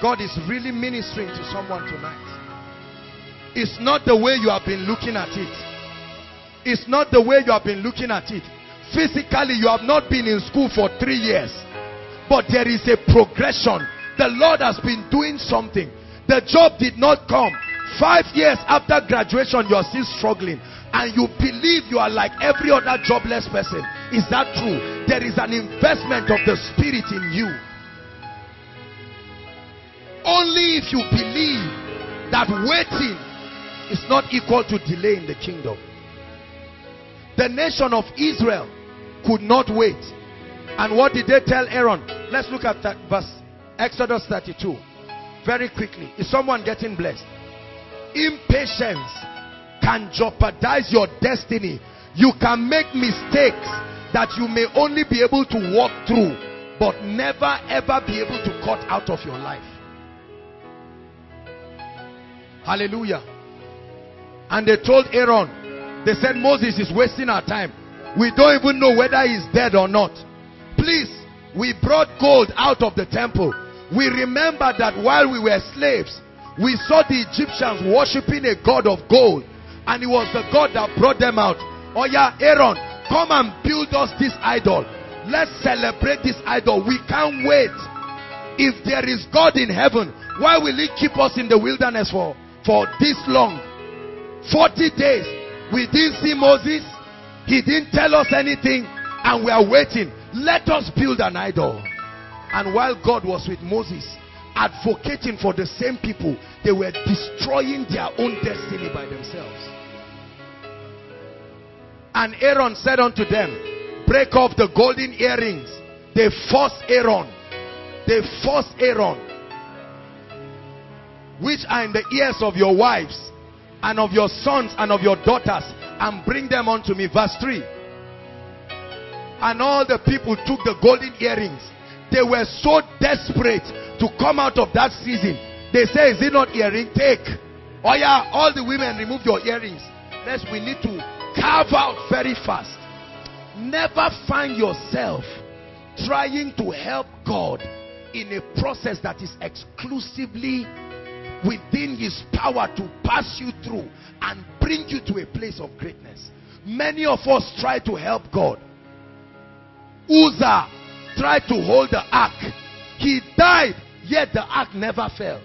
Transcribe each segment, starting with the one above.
God is really ministering to someone tonight. It's not the way you have been looking at it. It's not the way you have been looking at it. Physically, you have not been in school for three years. But there is a progression. The Lord has been doing something. The job did not come. Five years after graduation, you are still struggling. And you believe you are like every other jobless person. Is that true? There is an investment of the Spirit in you. Only if you believe that waiting is not equal to delay in the kingdom. The nation of Israel could not wait. And what did they tell Aaron? Let's look at that verse. Exodus 32. Very quickly. Is someone getting blessed? Impatience can jeopardize your destiny. You can make mistakes that you may only be able to walk through, but never ever be able to cut out of your life. Hallelujah. And they told Aaron, they said, Moses is wasting our time. We don't even know whether he's dead or not. Please, we brought gold out of the temple. We remember that while we were slaves, we saw the Egyptians worshiping a God of gold. And it was the God that brought them out. Oh yeah, Aaron, come and build us this idol. Let's celebrate this idol. We can't wait. If there is God in heaven, why will he keep us in the wilderness for? For this long. 40 days. We didn't see Moses. He didn't tell us anything. And we are waiting. Let us build an idol. And while God was with Moses advocating for the same people they were destroying their own destiny by themselves. And Aaron said unto them break off the golden earrings. They forced Aaron. They forced Aaron which are in the ears of your wives and of your sons and of your daughters and bring them unto me. Verse 3. And all the people took the golden earrings. They were so desperate to come out of that season. They say, is it not earring? Take. Oh yeah, all the women remove your earrings. Lest we need to carve out very fast. Never find yourself trying to help God in a process that is exclusively within his power to pass you through and bring you to a place of greatness. Many of us try to help God. Uzzah tried to hold the ark. He died, yet the ark never fell.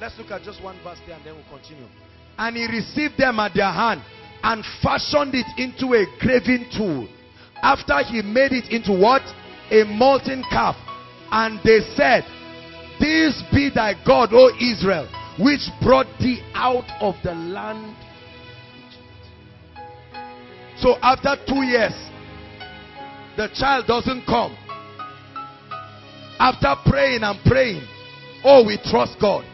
Let's look at just one verse there and then we'll continue. And he received them at their hand and fashioned it into a graving tool. After he made it into what? A molten calf. And they said, This be thy God, O Israel, which brought thee out of the land. So after two years, the child doesn't come. After praying and praying, oh, we trust God.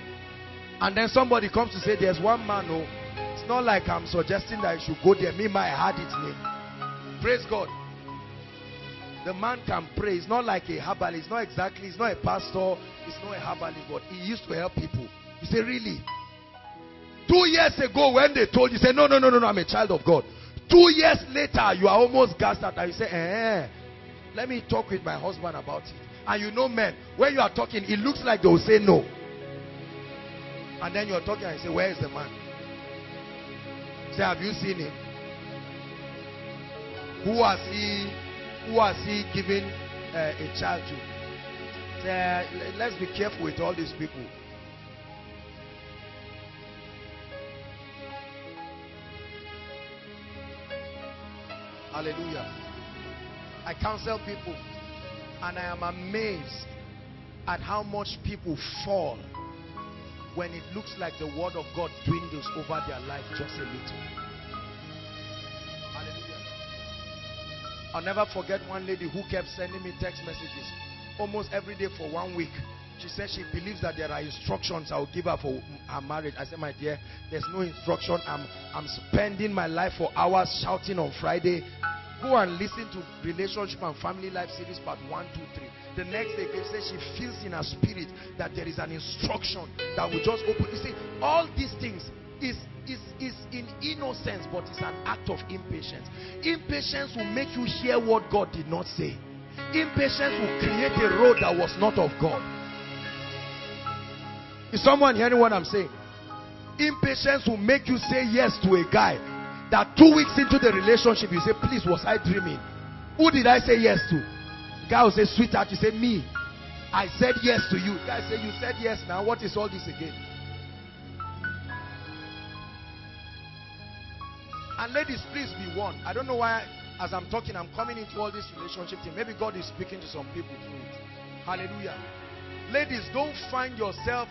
And then somebody comes to say, There's one man who, oh, it's not like I'm suggesting that you should go there. Me, my heart its name. Praise God. The man can pray. It's not like a herbalist. It's not exactly, it's not a pastor. It's not a herbalist, but he used to help people. You say, really? Two years ago when they told you, say, no, no, no, no, no, I'm a child of God. Two years later, you are almost gassed out and you say, eh, let me talk with my husband about it. And you know men, when you are talking, it looks like they will say no. And then you're talking and you say, where is the man? Say, have you seen him? Who has he who has he given uh, a child to? Uh, let's be careful with all these people. Hallelujah. I counsel people and I am amazed at how much people fall when it looks like the word of God dwindles over their life just a little. I'll never forget one lady who kept sending me text messages almost every day for one week. She said she believes that there are instructions I'll give her for her marriage. I said, my dear, there's no instruction. I'm, I'm spending my life for hours shouting on Friday. Go and listen to Relationship and Family Life Series part 1, 2, 3. The next day, she says she feels in her spirit that there is an instruction that will just open. You see, all these things is, is, is in innocence, but it's an act of impatience. Impatience will make you hear what God did not say. Impatience will create a road that was not of God. Is someone hearing what I'm saying? Impatience will make you say yes to a guy that two weeks into the relationship you say, please, was I dreaming? Who did I say yes to? Guy will say, sweetheart, you say, me. I said yes to you. Guy say, you said yes now. What is all this again? And ladies, please be warned. I don't know why, as I'm talking, I'm coming into all this relationship thing. Maybe God is speaking to some people through it. Hallelujah. Ladies, don't find yourself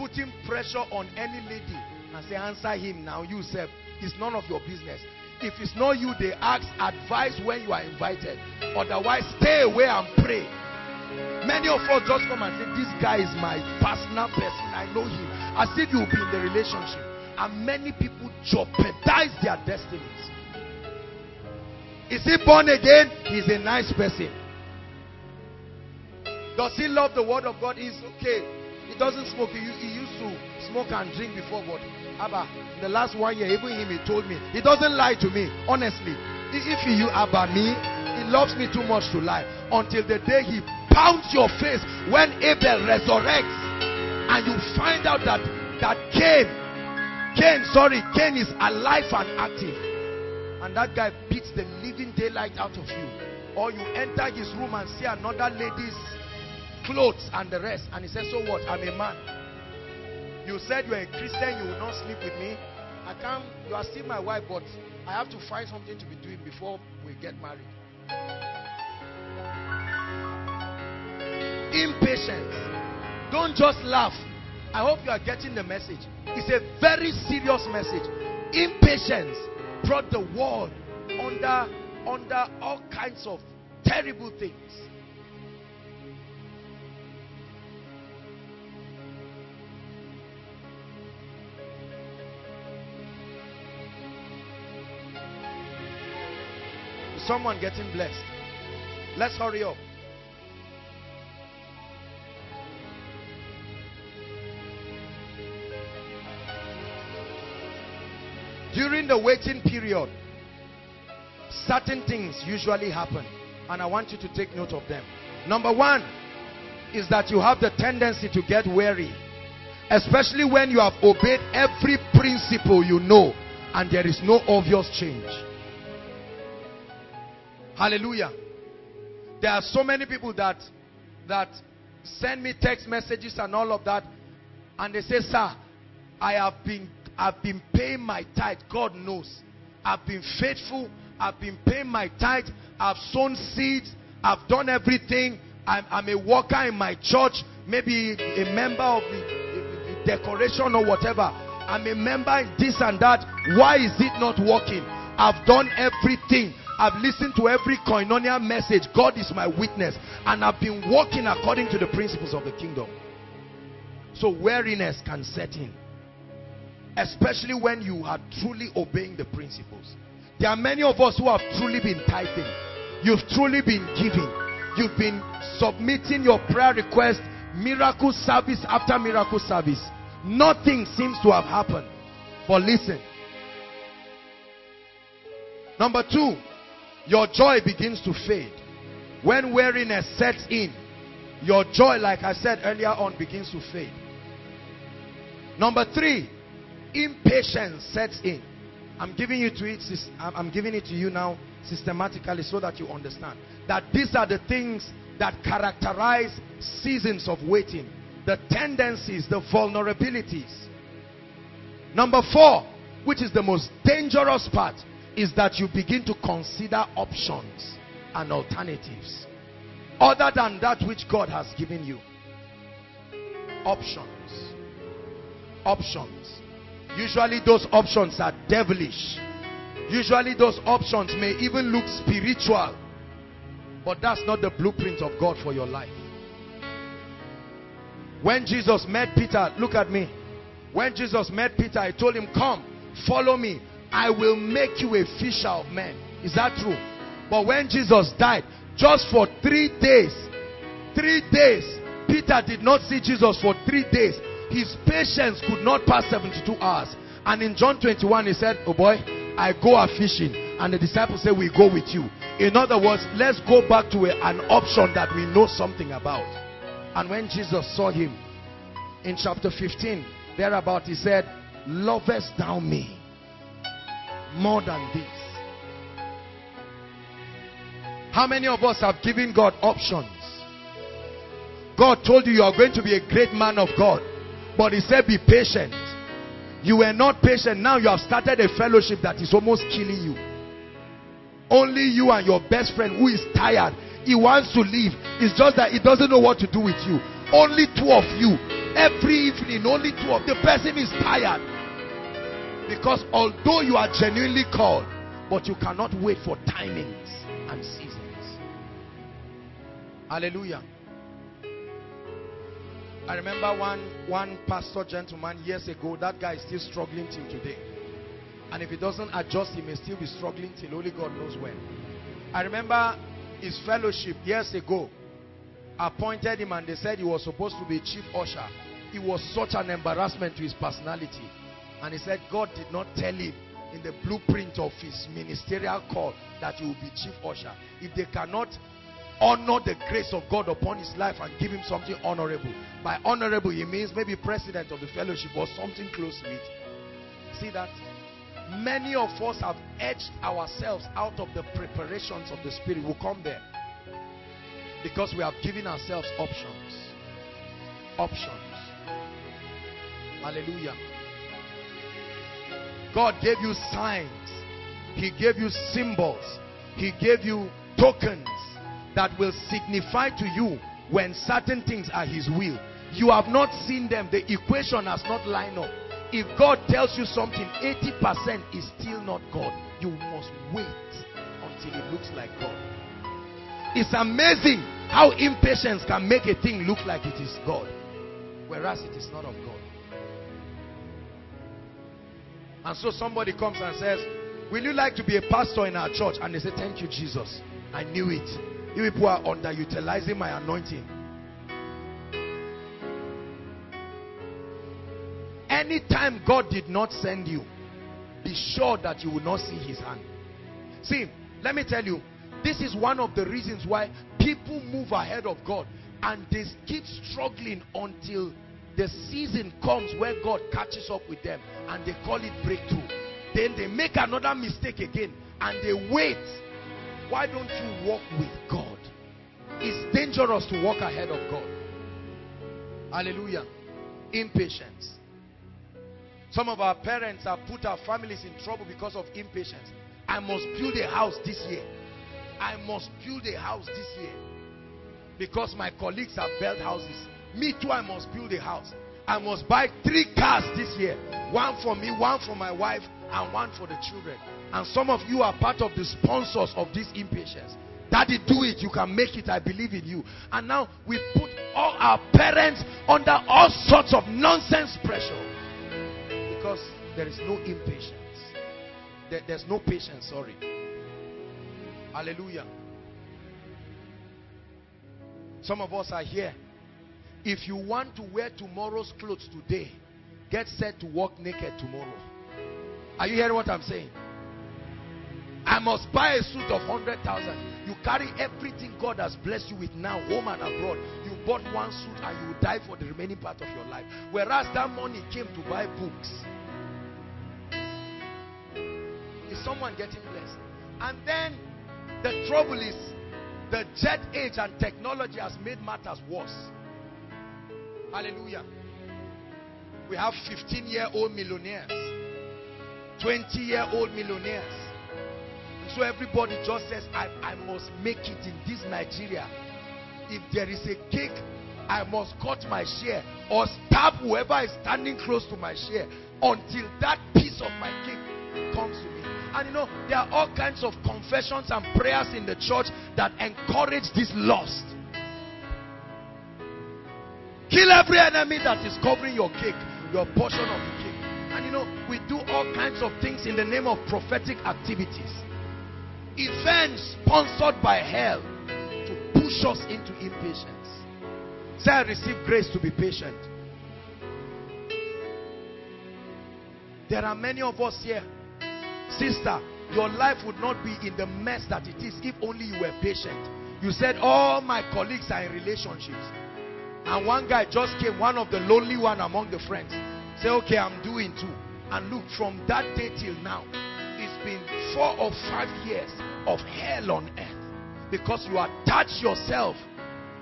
putting pressure on any lady and say, answer him now, you self. It's none of your business. If it's not you, they ask advice when you are invited. Otherwise, stay away and pray. Many of us just come and say, this guy is my personal person. I know him. As if you'll be in the relationship. And many people jeopardize their destinies. Is he born again? He's a nice person. Does he love the word of God? He's okay. He doesn't smoke. He, used to smoke and drink before, but Abba, the last one year, even him, he told me. He doesn't lie to me, honestly. If you Abba me, he loves me too much to lie. Until the day he pounds your face when Abel resurrects, and you find out that that Cain, Cain, sorry, Cain is alive and active. And that guy beats the living daylight out of you. Or you enter his room and see another lady's clothes and the rest. And he says, so what? I'm a man. You said you're a Christian, you will not sleep with me. I can't, you are still my wife, but I have to find something to be doing before we get married. Impatience. Don't just laugh. I hope you are getting the message. It's a very serious message. Impatience brought the world under, under all kinds of terrible things. someone getting blessed? Let's hurry up. During the waiting period, certain things usually happen. And I want you to take note of them. Number one is that you have the tendency to get weary. Especially when you have obeyed every principle you know and there is no obvious change. Hallelujah. There are so many people that that send me text messages and all of that and they say, "Sir, I have been I've been paying my tithe. God knows. I've been faithful. I've been paying my tithe. I've sown seeds. I've done everything. I'm, I'm a worker in my church, maybe a member of the, the, the decoration or whatever. I'm a member in this and that. Why is it not working? I've done everything. I've listened to every koinonia message. God is my witness. And I've been walking according to the principles of the kingdom. So weariness can set in. Especially when you are truly obeying the principles. There are many of us who have truly been tithing. You've truly been giving. You've been submitting your prayer request miracle service after miracle service. Nothing seems to have happened. But listen. Number two, your joy begins to fade. When weariness sets in, your joy, like I said earlier on, begins to fade. Number three, impatience sets in. I'm giving you to it. I'm giving it to you now systematically so that you understand that these are the things that characterize seasons of waiting, the tendencies, the vulnerabilities. Number four, which is the most dangerous part, is that you begin to consider options and alternatives other than that which God has given you. Options. Options. Usually those options are devilish. Usually those options may even look spiritual But that's not the blueprint of God for your life. When Jesus met Peter, look at me. When Jesus met Peter, I told him, come, follow me. I will make you a fisher of men. Is that true? But when Jesus died, just for three days, three days, Peter did not see Jesus for three days. His patience could not pass 72 hours. And in John 21, he said, oh boy, I go a fishing. And the disciples said, we go with you. In other words, let's go back to a, an option that we know something about. And when Jesus saw him, in chapter 15, thereabout, he said, Lovest thou me more than this? How many of us have given God options? God told you you are going to be a great man of God. But he said, be patient. You were not patient. Now you have started a fellowship that is almost killing you. Only you and your best friend who is tired. He wants to leave. It's just that he doesn't know what to do with you. Only two of you. Every evening, only two of the person is tired. Because although you are genuinely called, but you cannot wait for timings and seasons. Hallelujah. I remember one, one pastor gentleman years ago, that guy is still struggling till today. And if he doesn't adjust, he may still be struggling till only God knows when. I remember his fellowship years ago appointed him and they said he was supposed to be chief usher. It was such an embarrassment to his personality. And he said God did not tell him in the blueprint of his ministerial call that he will be chief usher. If they cannot honor the grace of God upon his life and give him something honorable. By honorable, he means maybe president of the fellowship or something close to it. See that? Many of us have edged ourselves out of the preparations of the Spirit. We'll come there. Because we have given ourselves options. Options. Hallelujah. God gave you signs. He gave you symbols. He gave you tokens that will signify to you when certain things are his will. You have not seen them. The equation has not lined up. If God tells you something, 80% is still not God. You must wait until it looks like God. It's amazing how impatience can make a thing look like it is God. Whereas it is not of God. And so somebody comes and says, will you like to be a pastor in our church? And they say, thank you, Jesus. I knew it. You people are underutilizing my anointing. Anytime God did not send you, be sure that you will not see his hand. See, let me tell you, this is one of the reasons why people move ahead of God and they keep struggling until the season comes where God catches up with them and they call it breakthrough. Then they make another mistake again and they wait. Why don't you walk with God? It's dangerous to walk ahead of God. Hallelujah. Impatience. Some of our parents have put our families in trouble because of impatience. I must build a house this year. I must build a house this year. Because my colleagues have built houses. Me too, I must build a house. I must buy three cars this year. One for me, one for my wife, and one for the children. And some of you are part of the sponsors of this impatience. Daddy, do it. You can make it. I believe in you. And now we put all our parents under all sorts of nonsense pressure. Because there is no impatience. There, there's no patience, sorry. Hallelujah. Some of us are here. If you want to wear tomorrow's clothes today, get set to walk naked tomorrow. Are you hearing what I'm saying? I must buy a suit of 100,000. You carry everything God has blessed you with now, home and abroad. You bought one suit and you will die for the remaining part of your life. Whereas that money came to buy books. Is someone getting blessed? And then the trouble is the jet age and technology has made matters worse. Hallelujah. We have 15 year old millionaires, 20 year old millionaires. So everybody just says, I, I must make it in this Nigeria. If there is a cake, I must cut my share or stab whoever is standing close to my share until that piece of my cake comes to me. And you know, there are all kinds of confessions and prayers in the church that encourage this lust. Kill every enemy that is covering your cake, your portion of the cake. And you know, we do all kinds of things in the name of prophetic activities. Events sponsored by hell to push us into impatience. Say, I receive grace to be patient. There are many of us here. Sister, your life would not be in the mess that it is if only you were patient. You said, all my colleagues are in relationships. And one guy just came, one of the lonely one among the friends. Say, okay, I'm doing too. And look, from that day till now, been four or five years of hell on earth. Because you attach yourself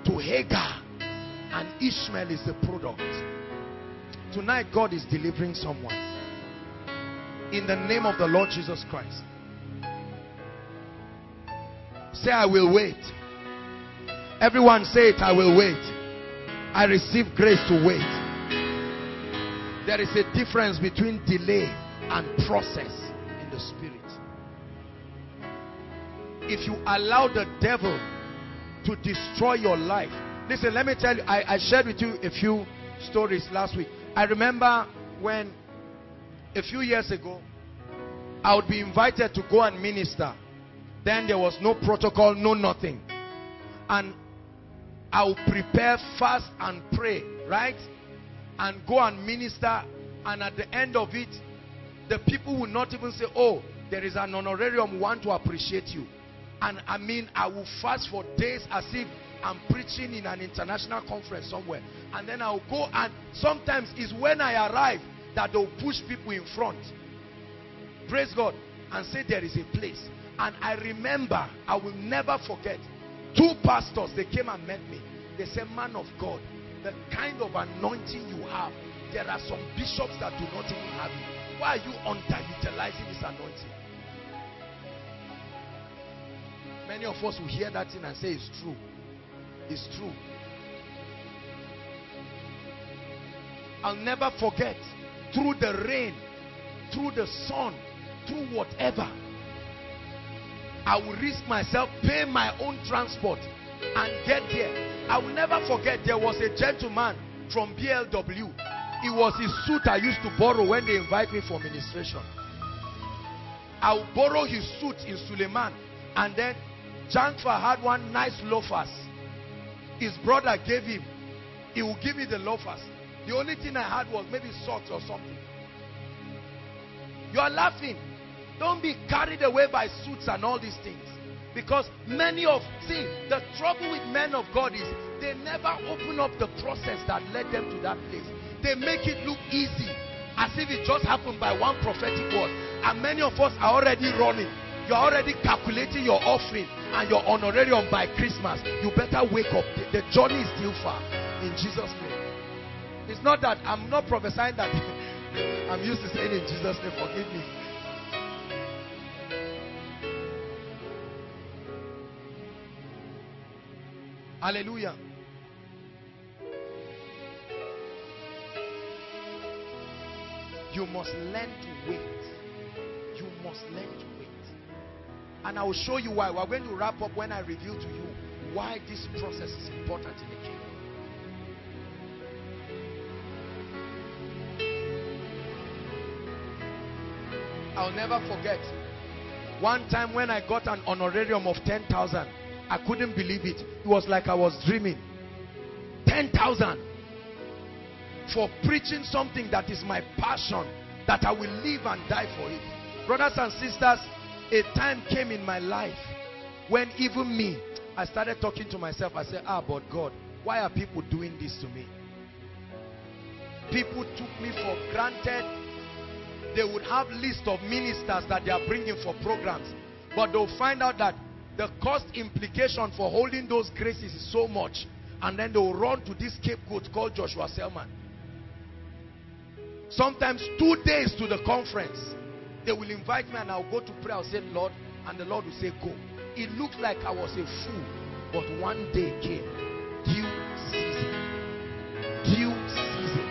to Hagar. And Ishmael is the product. Tonight, God is delivering someone in the name of the Lord Jesus Christ. Say, I will wait. Everyone say it, I will wait. I receive grace to wait. There is a difference between delay and process in the spirit. If you allow the devil to destroy your life, listen, let me tell you, I, I shared with you a few stories last week. I remember when a few years ago, I would be invited to go and minister. Then there was no protocol, no nothing. And I would prepare, fast and pray, right? And go and minister. And at the end of it, the people will not even say, oh, there is an honorarium, we want to appreciate you. And I mean, I will fast for days as if I'm preaching in an international conference somewhere. And then I'll go and sometimes it's when I arrive that they'll push people in front. Praise God. And say there is a place. And I remember, I will never forget, two pastors, they came and met me. They said, man of God, the kind of anointing you have, there are some bishops that do not even have it. Why are you underutilizing this anointing? Many of us will hear that thing and say it's true. It's true. I'll never forget through the rain, through the sun, through whatever. I will risk myself, pay my own transport and get there. I will never forget there was a gentleman from BLW. It was his suit I used to borrow when they invite me for ministration. I will borrow his suit in Suleiman and then Jankfa had one nice loafers. His brother gave him. He will give me the loafers. The only thing I had was maybe socks or something. You are laughing. Don't be carried away by suits and all these things. Because many of, see, the trouble with men of God is they never open up the process that led them to that place. They make it look easy, as if it just happened by one prophetic word. And many of us are already running. You're already calculating your offering and your honorarium by Christmas. You better wake up. The, journey is still far. In Jesus' name. It's not that I'm not prophesying that I'm used to saying in Jesus' name, forgive me. Hallelujah. You must learn to wait. You must learn to. And I will show you why. We're going to wrap up when I reveal to you why this process is important in the kingdom. I'll never forget. One time when I got an honorarium of 10,000, I couldn't believe it. It was like I was dreaming. 10,000 for preaching something that is my passion, that I will live and die for it. Brothers and sisters, a time came in my life when even me, I started talking to myself. I said, ah, but God, why are people doing this to me? People took me for granted. They would have list of ministers that they are bringing for programs. But they'll find out that the cost implication for holding those graces is so much. And then they will run to this scapegoat called Joshua Selman. Sometimes two days to the conference. They will invite me and I'll go to pray. I'll say, Lord, and the Lord will say, go. It looked like I was a fool. But one day came. Due season. Due season.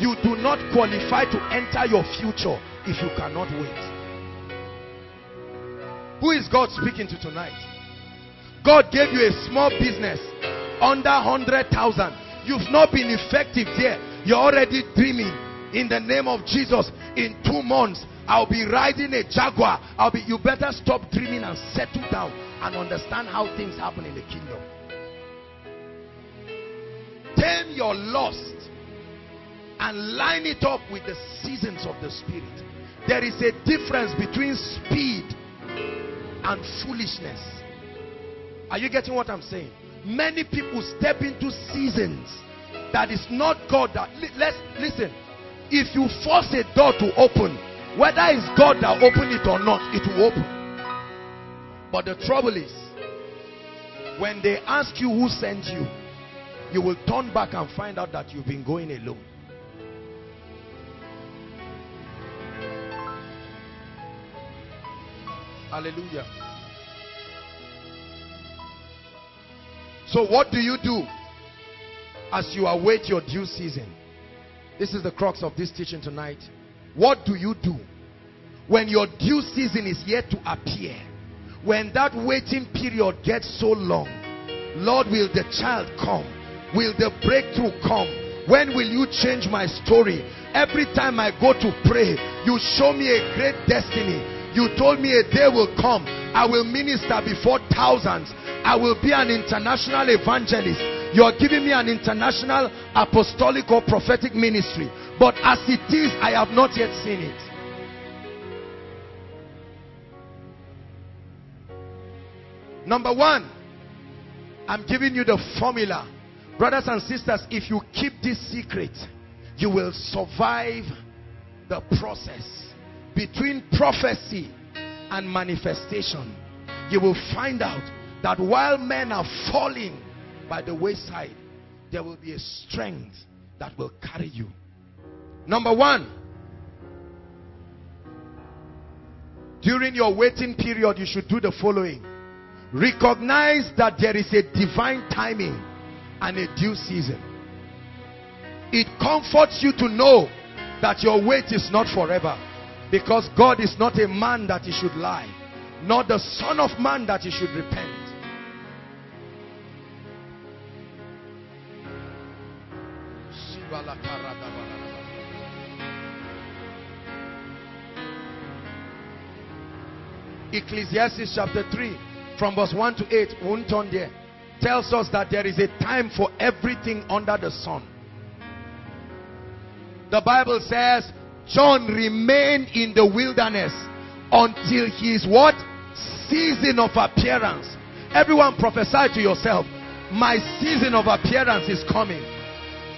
You do not qualify to enter your future if you cannot wait. Who is God speaking to tonight? God gave you a small business under 100,000. You've not been effective there. You're already dreaming in the name of Jesus. In two months, I'll be riding a Jaguar. I'll be, you better stop dreaming and settle down and understand how things happen in the kingdom. Tame your lust and line it up with the seasons of the spirit. There is a difference between speed and foolishness. Are you getting what I'm saying? Many people step into seasons that is not God that let's listen. If you force a door to open, whether it's God that opened it or not, it will open. But the trouble is, when they ask you who sent you, you will turn back and find out that you've been going alone. Hallelujah. So what do you do as you await your due season? This is the crux of this teaching tonight. What do you do when your due season is yet to appear? When that waiting period gets so long, Lord, will the child come? Will the breakthrough come? When will you change my story? Every time I go to pray, you show me a great destiny. You told me a day will come. I will minister before thousands. I will be an international evangelist. You're giving me an international apostolic or prophetic ministry. But as it is, I have not yet seen it. Number one, I'm giving you the formula. Brothers and sisters, if you keep this secret, you will survive the process. Between prophecy and manifestation, you will find out that while men are falling by the wayside, there will be a strength that will carry you. Number one, during your waiting period, you should do the following. Recognize that there is a divine timing and a due season. It comforts you to know that your wait is not forever. Because God is not a man that he should lie, nor the son of man that he should repent. Ecclesiastes chapter 3 from verse 1 to 8 won't turn there tells us that there is a time for everything under the sun. The bible says john remained in the wilderness until his what? Season of appearance. Everyone prophesy to yourself my season of appearance is coming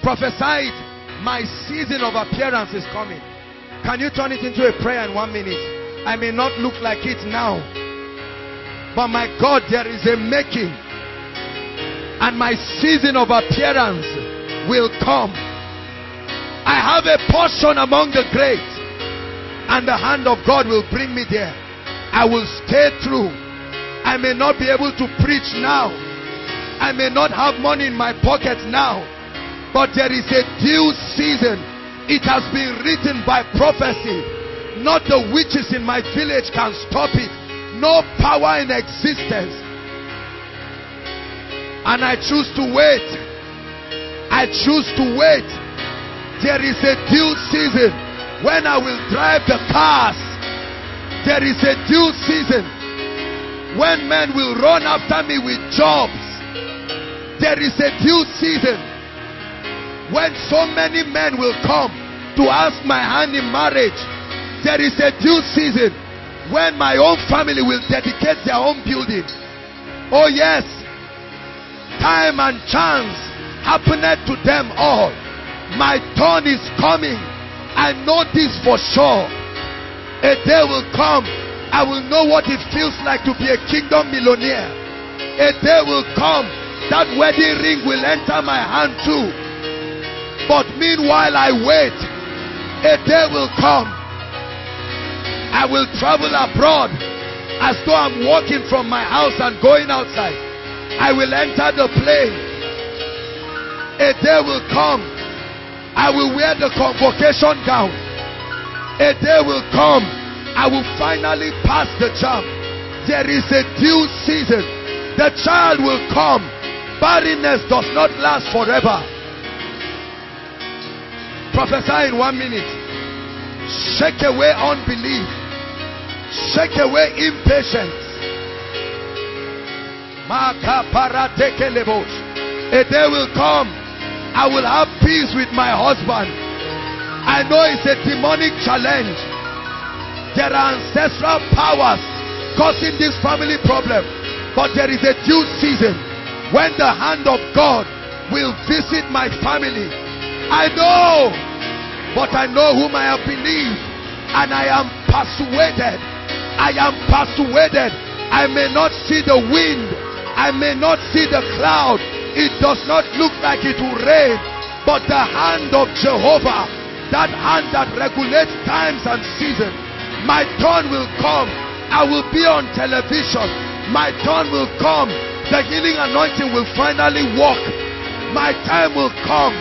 prophesy it my season of appearance is coming can you turn it into a prayer in one minute I may not look like it now. But my God, there is a making. And my season of appearance will come. I have a portion among the great. And the hand of God will bring me there. I will stay true. I may not be able to preach now. I may not have money in my pocket now. But there is a due season. It has been written by prophecy not the witches in my village can stop it. No power in existence. And I choose to wait. I choose to wait. There is a due season when I will drive the cars. There is a due season when men will run after me with jobs. There is a due season when so many men will come to ask my hand in marriage there is a due season when my own family will dedicate their own building. Oh, yes. Time and chance happened to them all. My turn is coming. I know this for sure. A day will come. I will know what it feels like to be a kingdom millionaire. A day will come. That wedding ring will enter my hand too. But meanwhile, I wait. A day will come I will travel abroad as though I'm walking from my house and going outside. I will enter the plane. A day will come. I will wear the convocation gown. A day will come. I will finally pass the charm. there is a due season. The child will come. Barrenness does not last forever. Prophesy in one minute. Shake away unbelief. Shake away impatience. A day will come. I will have peace with my husband. I know it's a demonic challenge. There are ancestral powers causing this family problem. But there is a due season when the hand of God will visit my family. I know, but I know whom I have believed, and I am persuaded. I am persuaded. I may not see the wind, I may not see the cloud. It does not look like it will rain, but the hand of Jehovah, that hand that regulates times and seasons, my turn will come. I will be on television. My turn will come. The healing anointing will finally walk. My time will come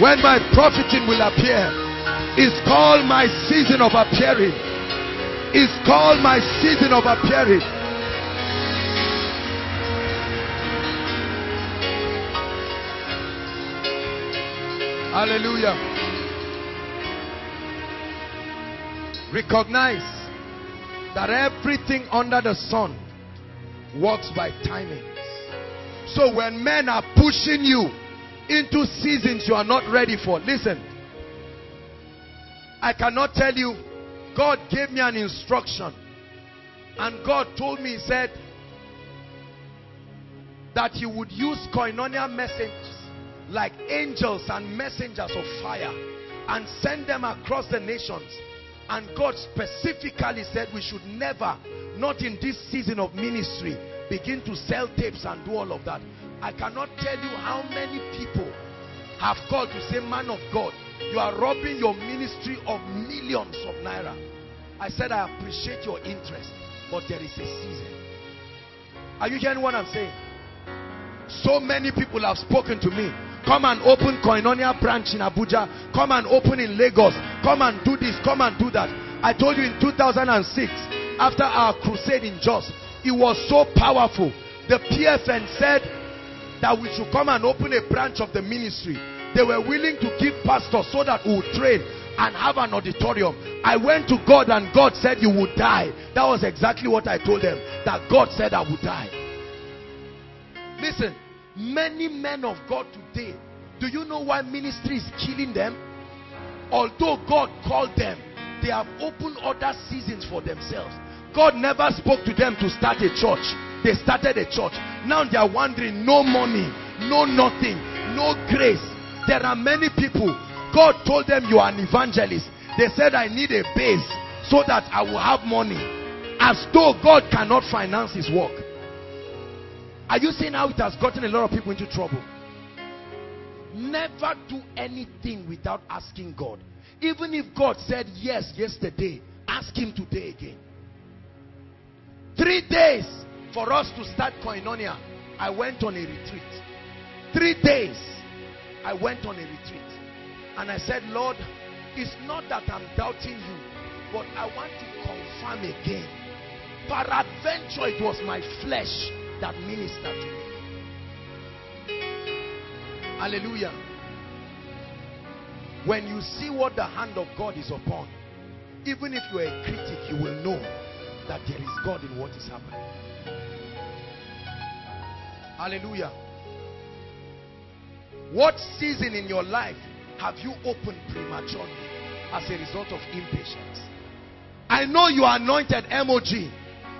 when my profiting will appear. It's called my season of appearing. It's called my season of appearing. Hallelujah. Recognize that everything under the sun works by timings. So when men are pushing you into seasons you are not ready for, listen. I cannot tell you, God gave me an instruction. And God told me, He said, that He would use koinonia messengers like angels and messengers of fire and send them across the nations and God specifically said we should never, not in this season of ministry, begin to sell tapes and do all of that. I cannot tell you how many people have called to say, man of God, you are robbing your ministry of millions of naira. I said, I appreciate your interest, but there is a season. Are you hearing what I'm saying? So many people have spoken to me Come and open Koinonia branch in Abuja. Come and open in Lagos. Come and do this. Come and do that. I told you in 2006, after our crusade in Jos, it was so powerful. The PFN said that we should come and open a branch of the ministry. They were willing to give pastors so that we would train and have an auditorium. I went to God and God said you would die. That was exactly what I told them. That God said I would die. Listen, Many men of God today, do you know why ministry is killing them? Although God called them, they have opened other seasons for themselves. God never spoke to them to start a church. They started a church. Now they are wondering, no money, no nothing, no grace. There are many people. God told them you are an evangelist. They said, I need a base so that I will have money. As though God cannot finance his work. Are you seeing how it has gotten a lot of people into trouble? Never do anything without asking God. Even if God said yes yesterday, ask him today again. Three days for us to start Koinonia. I went on a retreat. Three days I went on a retreat. And I said, Lord, it's not that I'm doubting you, but I want to confirm again. Peradventure, it was my flesh that ministered to me. Hallelujah. When you see what the hand of God is upon, even if you are a critic, you will know that there is God in what is happening. Hallelujah. What season in your life have you opened prematurely as a result of impatience? I know you are anointed MOG.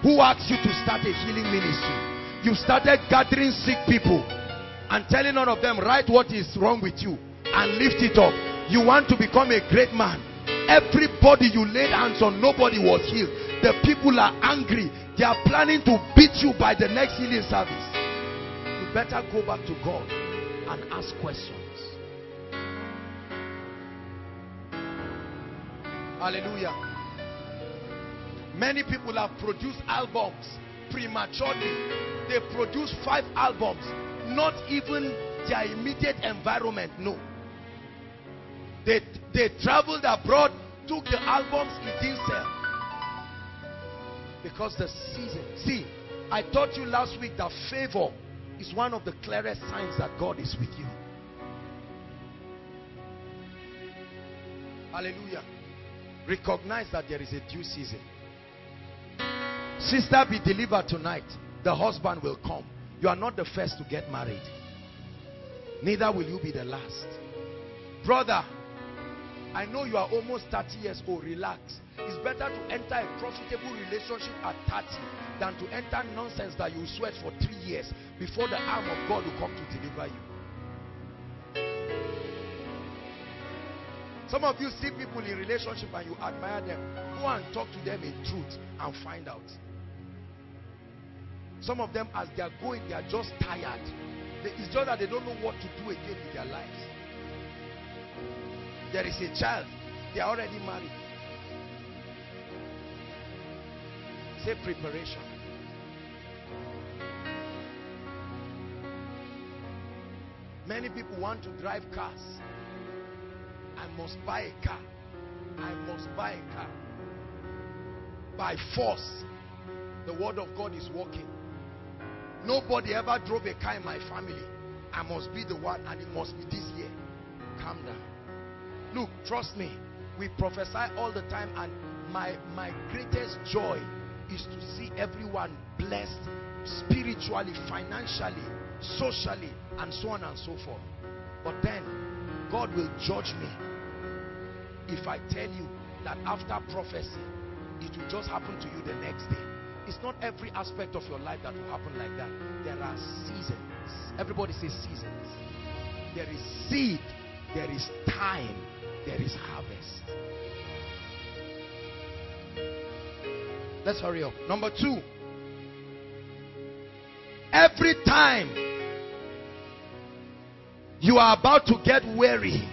Who asked you to start a healing ministry? You started gathering sick people and telling none of them, write what is wrong with you and lift it up. You want to become a great man. Everybody you laid hands on, nobody was healed. The people are angry. They are planning to beat you by the next healing service. You better go back to God and ask questions. Hallelujah. Many people have produced albums prematurely they produced five albums not even their immediate environment no they they traveled abroad took the albums it didn't sell Because the season. See, I taught you last week that favor is one of the clearest signs that God is with you. Hallelujah. Recognize that there is a due season. Sister, be delivered tonight. The husband will come. You are not the first to get married. Neither will you be the last. Brother, I know you are almost 30 years old. Relax. It's better to enter a profitable relationship at 30 than to enter nonsense that you sweat for three years before the arm of God will come to deliver you. Some of you see people in relationship and you admire them. Go and talk to them in truth and find out. Some of them, as they are going, they are just tired. It's just that they don't know what to do again with their lives. There is a child. They are already married. Say preparation. Many people want to drive cars. I must buy a car. I must buy a car. By force, the word of God is working. Nobody ever drove a car in my family. I must be the one and it must be this year. Calm down. Look, trust me. We prophesy all the time and my, my greatest joy is to see everyone blessed spiritually, financially, socially, and so on and so forth. But then, God will judge me if I tell you that after prophecy, it will just happen to you the next day. It's not every aspect of your life that will happen like that. There are seasons. Everybody says seasons. There is seed. There is time. There is harvest. Let's hurry up. Number two. Every time you are about to get weary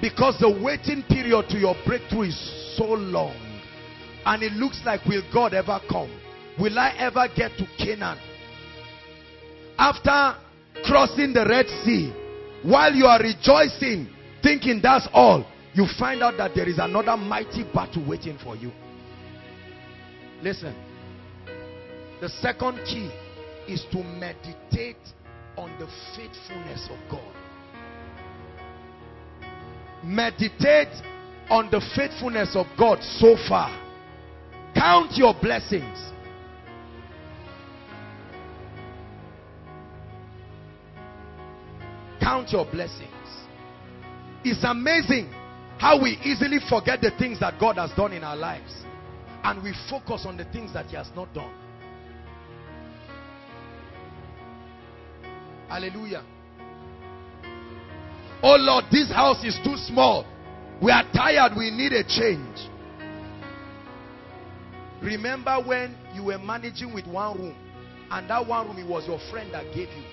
because the waiting period to your breakthrough is so long and it looks like will God ever come? Will I ever get to Canaan? After crossing the Red Sea, while you are rejoicing, thinking that's all, you find out that there is another mighty battle waiting for you. Listen, the second key is to meditate on the faithfulness of God. Meditate on the faithfulness of God so far. Count your blessings. Count your blessings. It's amazing how we easily forget the things that God has done in our lives and we focus on the things that he has not done. Hallelujah. Oh Lord, this house is too small. We are tired. We need a change. Remember when you were managing with one room and that one room it was your friend that gave you.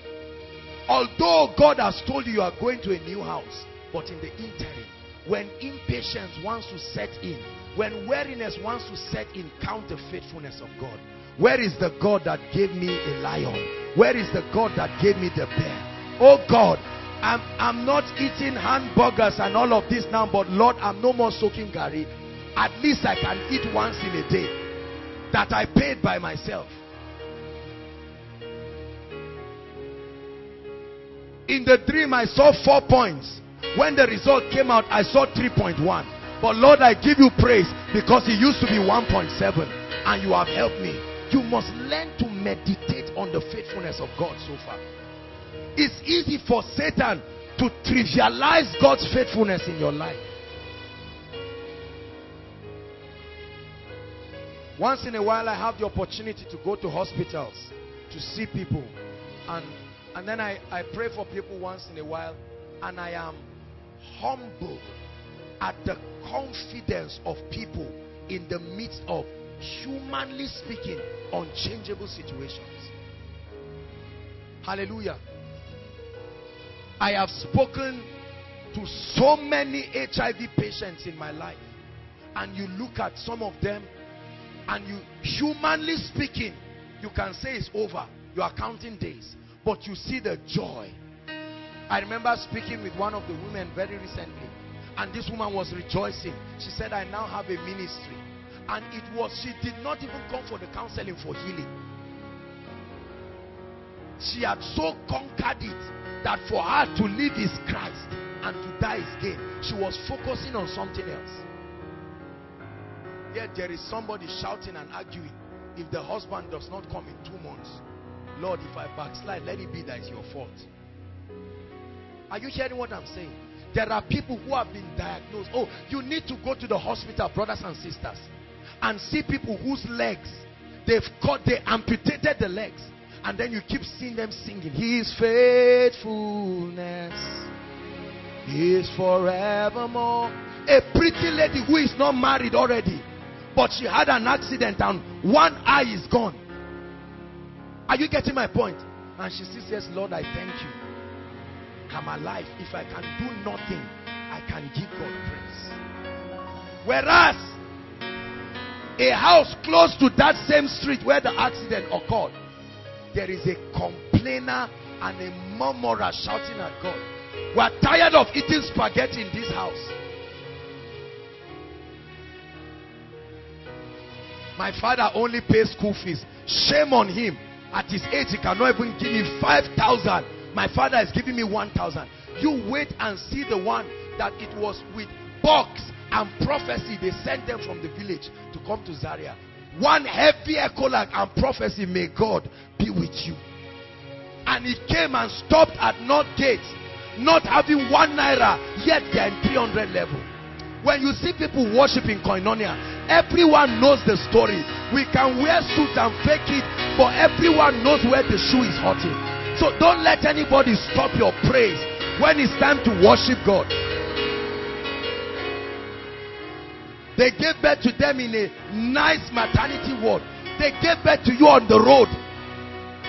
Although God has told you you are going to a new house, but in the interim, when impatience wants to set in, when weariness wants to set in, count the faithfulness of God. Where is the God that gave me a lion? Where is the God that gave me the bear? Oh God, I'm, I'm not eating hamburgers and all of this now, but Lord, I'm no more soaking gari. At least I can eat once in a day that I paid by myself. In the dream, I saw four points. When the result came out, I saw 3.1. But Lord, I give you praise because it used to be 1.7 and you have helped me. You must learn to meditate on the faithfulness of God so far. It's easy for Satan to trivialize God's faithfulness in your life. Once in a while, I have the opportunity to go to hospitals to see people and and then I, I pray for people once in a while and I am humbled at the confidence of people in the midst of humanly speaking unchangeable situations. Hallelujah. I have spoken to so many HIV patients in my life and you look at some of them and you humanly speaking you can say it's over you are counting days but you see the joy. I remember speaking with one of the women very recently and this woman was rejoicing. She said, I now have a ministry And it was, she did not even come for the counseling for healing. She had so conquered it that for her to live is Christ and to die is gain. She was focusing on something else. Yet there is somebody shouting and arguing. If the husband does not come in two months, Lord, if I backslide, let it be that it's your fault. Are you hearing what I'm saying? There are people who have been diagnosed. Oh, you need to go to the hospital, brothers and sisters, and see people whose legs they've cut, they amputated the legs, and then you keep seeing them singing. His faithfulness is forevermore. A pretty lady who is not married already, but she had an accident and one eye is gone. Are you getting my point? And she still says, Lord, I thank you. I'm alive. If I can do nothing, I can give God praise. Whereas, a house close to that same street where the accident occurred, there is a complainer and a murmurer shouting at God. We're tired of eating spaghetti in this house. My father only pays school fees. Shame on him. At his age, he cannot even give me 5,000. My father is giving me 1,000. You wait and see the one that it was with box and prophecy. They sent them from the village to come to Zaria. One heavy echolog and prophecy. May God be with you. And he came and stopped at North Gate, not having one naira, yet they're in 300 level. When you see people worshiping Koinonia, everyone knows the story. We can wear suits and fake it, but everyone knows where the shoe is hurting. So don't let anybody stop your praise when it's time to worship God. They gave birth to them in a nice maternity ward. They gave birth to you on the road.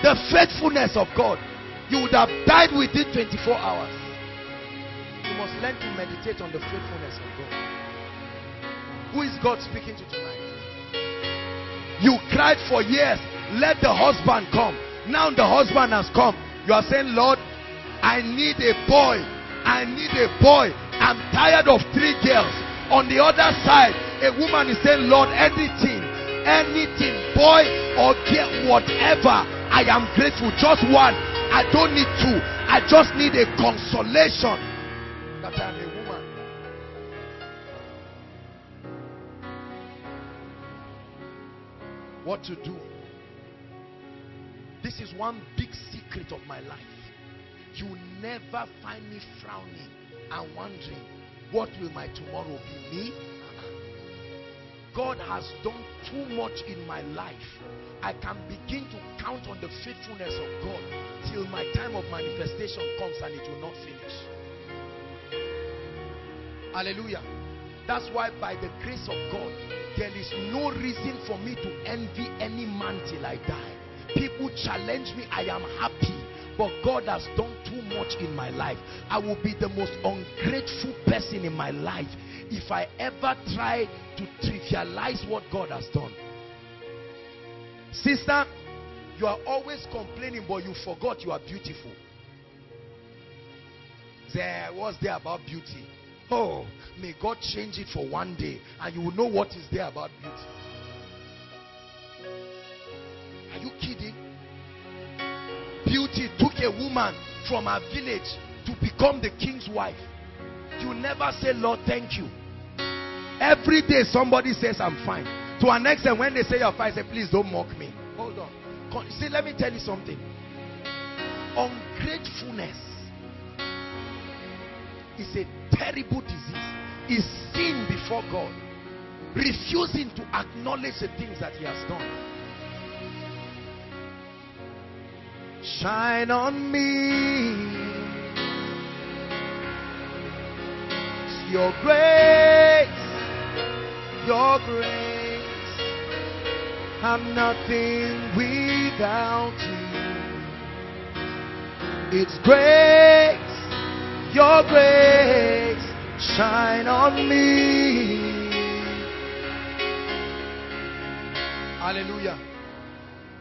The faithfulness of God. You would have died within 24 hours. You must learn to meditate on the faithfulness of God. Who is God speaking to tonight? You cried for years. Let the husband come. Now the husband has come. You are saying, Lord, I need a boy. I need a boy. I'm tired of three girls. On the other side, a woman is saying, Lord, anything, anything, boy or girl, whatever, I am grateful. Just one. I don't need two. I just need a consolation that I am a woman. What to do? This is one big secret of my life. You never find me frowning and wondering, what will my tomorrow be? Me? God has done too much in my life. I can begin to count on the faithfulness of God till my time of manifestation comes and it will not finish. Hallelujah. That's why by the grace of God, there is no reason for me to envy any man till I die. People challenge me, I am happy. But God has done too much in my life. I will be the most ungrateful person in my life if I ever try to trivialize what God has done. Sister, you are always complaining, but you forgot you are beautiful. There, what's there about beauty? Oh, may God change it for one day, and you will know what is there about beauty. You kidding? Beauty took a woman from her village to become the king's wife. You never say, Lord, thank you. Every day somebody says, I'm fine. To an extent, when they say you're fine, say, please don't mock me. Hold on. See, let me tell you something. Ungratefulness is a terrible disease. Is sin before God. Refusing to acknowledge the things that he has done. Shine on me. It's your grace. Your grace. I'm nothing without you. It's grace. Your grace. Shine on me. Hallelujah.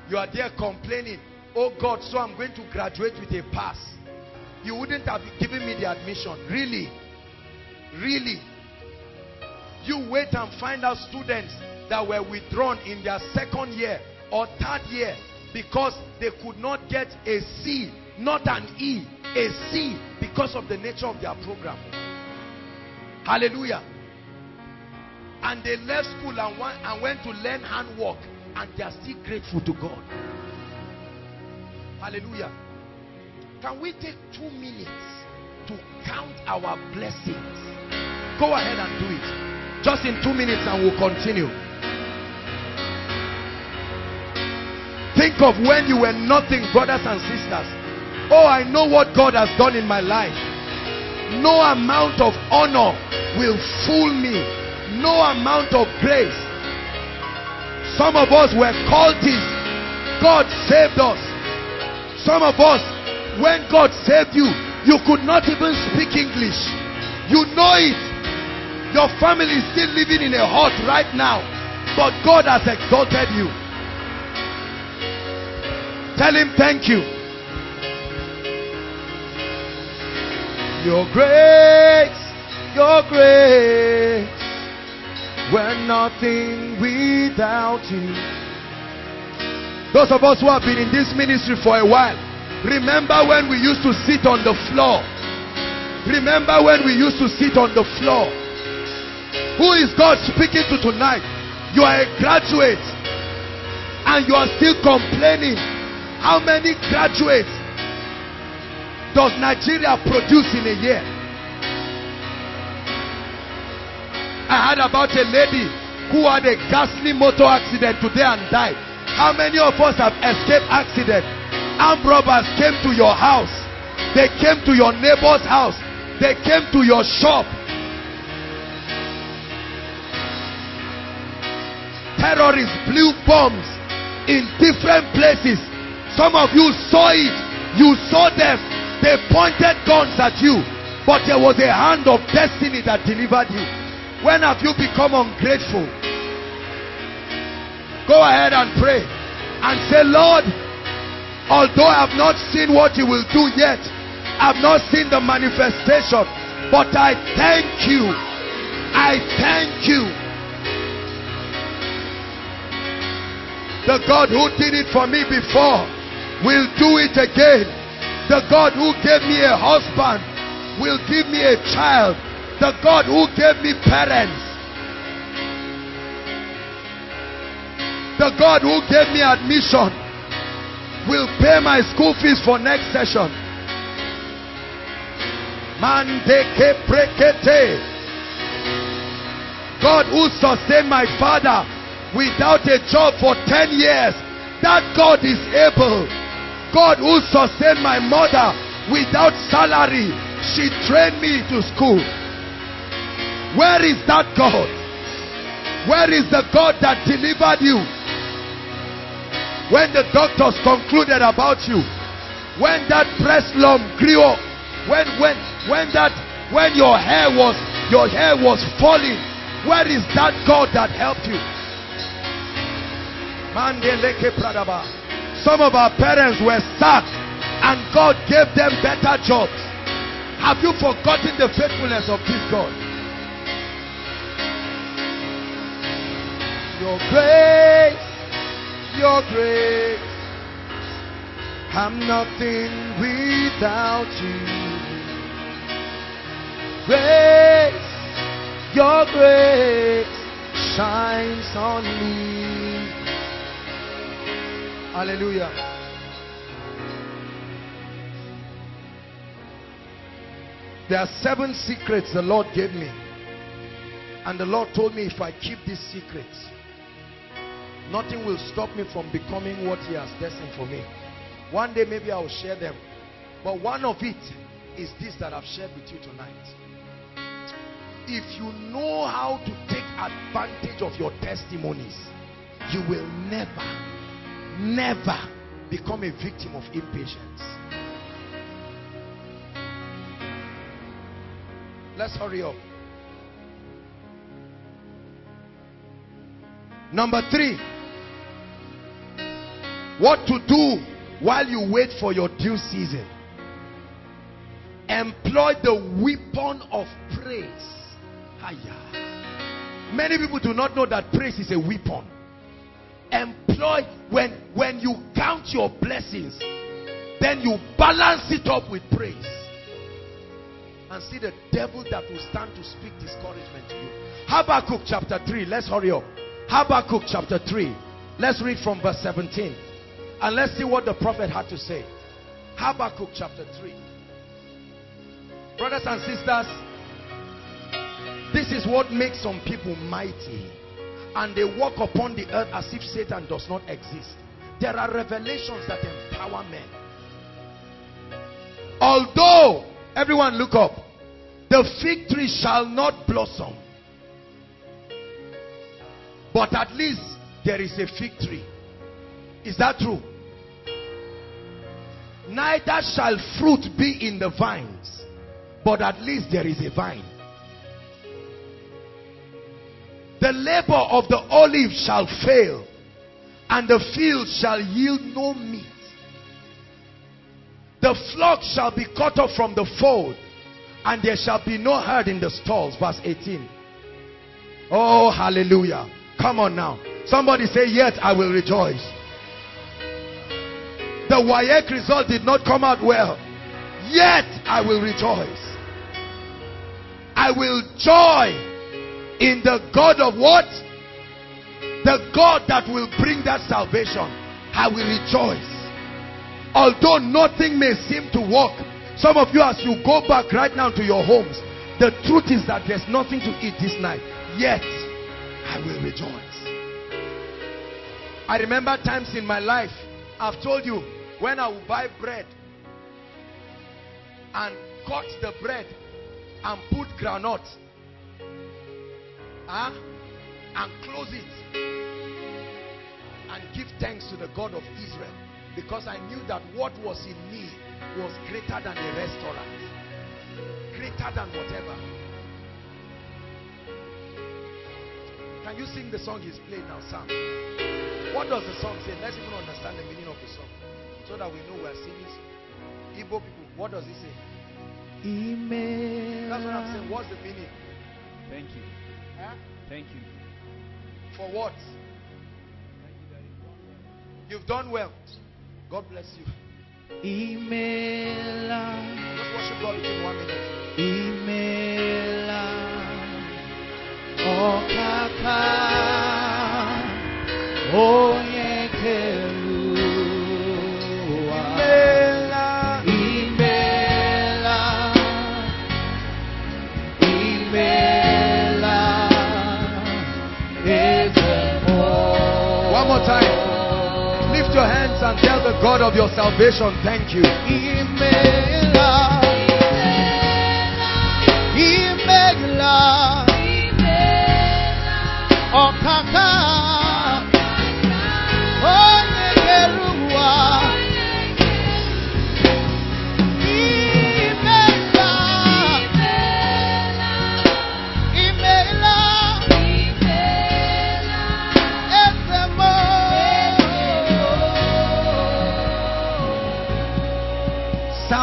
You are there complaining oh God, so I'm going to graduate with a pass. You wouldn't have given me the admission. Really? Really? You wait and find out students that were withdrawn in their second year or third year because they could not get a C, not an E, a C because of the nature of their program. Hallelujah. And they left school and went, to learn handwork and they are still grateful to God. Hallelujah. Can we take two minutes to count our blessings? Go ahead and do it. Just in two minutes and we'll continue. Think of when you were nothing, brothers and sisters. Oh, I know what God has done in my life. No amount of honor will fool me. No amount of grace. Some of us were cultists. God saved us. Some of us, when God saved you, you could not even speak English. You know it. Your family is still living in a hut right now. But God has exalted you. Tell him thank you. Your grace, your grace, we're nothing without you. Those of us who have been in this ministry for a while, remember when we used to sit on the floor. Remember when we used to sit on the floor. Who is God speaking to tonight? You are a graduate and you are still complaining how many graduates does Nigeria produce in a year? I heard about a lady who had a ghastly motor accident today and died. How many of us have escaped accident? Armed robbers came to your house. They came to your neighbor's house. They came to your shop. Terrorists blew bombs in different places some of you saw it. You saw them. They pointed guns at you. But there was a hand of destiny that delivered you. When have you become ungrateful? Go ahead and pray. And say, Lord, although I have not seen what you will do yet, I have not seen the manifestation, but I thank you. I thank you. The God who did it for me before will do it again. The God who gave me a husband will give me a child. The God who gave me parents. The God who gave me admission will pay my school fees for next session. God who sustained my father without a job for 10 years. That God is able. God who sustained my mother without salary. She trained me to school. Where is that God? Where is the God that delivered you? When the doctors concluded about you, when that breast lump grew up, when when when that when your hair was your hair was falling, where is that God that helped you? Some of our parents were sacked and God gave them better jobs. Have you forgotten the faithfulness of this God? Your grace, your grace. I'm nothing without you. Grace, your grace shines on me. Hallelujah. There are seven secrets the Lord gave me. And the Lord told me if I keep these secrets, nothing will stop me from becoming what he has destined for me. One day maybe I will share them. But one of it is this that I've shared with you tonight. If you know how to take advantage of your testimonies, you will never never become a victim of impatience. Let's hurry up. Number three, what to do while you wait for your due season. Employ the weapon of praise. Hiya. Many people do not know that praise is a weapon. Employ when when you count your blessings, then you balance it up with praise. And see the devil that will stand to speak discouragement to you. Habakkuk chapter 3. Let's hurry up. Habakkuk chapter 3. Let's read from verse 17. And let's see what the prophet had to say. Habakkuk chapter 3. Brothers and sisters, this is what makes some people mighty. And they walk upon the earth as if Satan does not exist. There are revelations that empower men. Although, everyone look up, the fig tree shall not blossom. But at least there is a fig tree. Is that true? Neither shall fruit be in the vines, but at least there is a vine. The labor of the olive shall fail, and the field shall yield no meat. The flock shall be cut off from the fold, and there shall be no herd in the stalls. Verse 18. Oh, hallelujah. Come on now. Somebody say, Yet I will rejoice. The WAEC result did not come out well. Yet I will rejoice. I will joy in the God of what? The God that will bring that salvation. I will rejoice. Although nothing may seem to work. Some of you as you go back right now to your homes. The truth is that there's nothing to eat this night. Yet I will rejoice. I remember times in my life, I've told you, when I would buy bread and cut the bread and put granite huh, and close it and give thanks to the God of Israel because I knew that what was in me was greater than a restaurant greater than whatever Can you sing the song he's playing now, Sam? What does the song say? Let's even understand the meaning of the song. So that we know we're singing. Igbo people, what does it say? Imela. That's what I'm saying. What's the meaning? Thank you. Huh? Thank you. For what? You've done well. God bless you. Imela. Just worship God within one minute. Imela. Okaka. Onye keluwa. Time. Lift your hands and tell the God of your salvation, thank you. Imela. Imela. Imela. Onye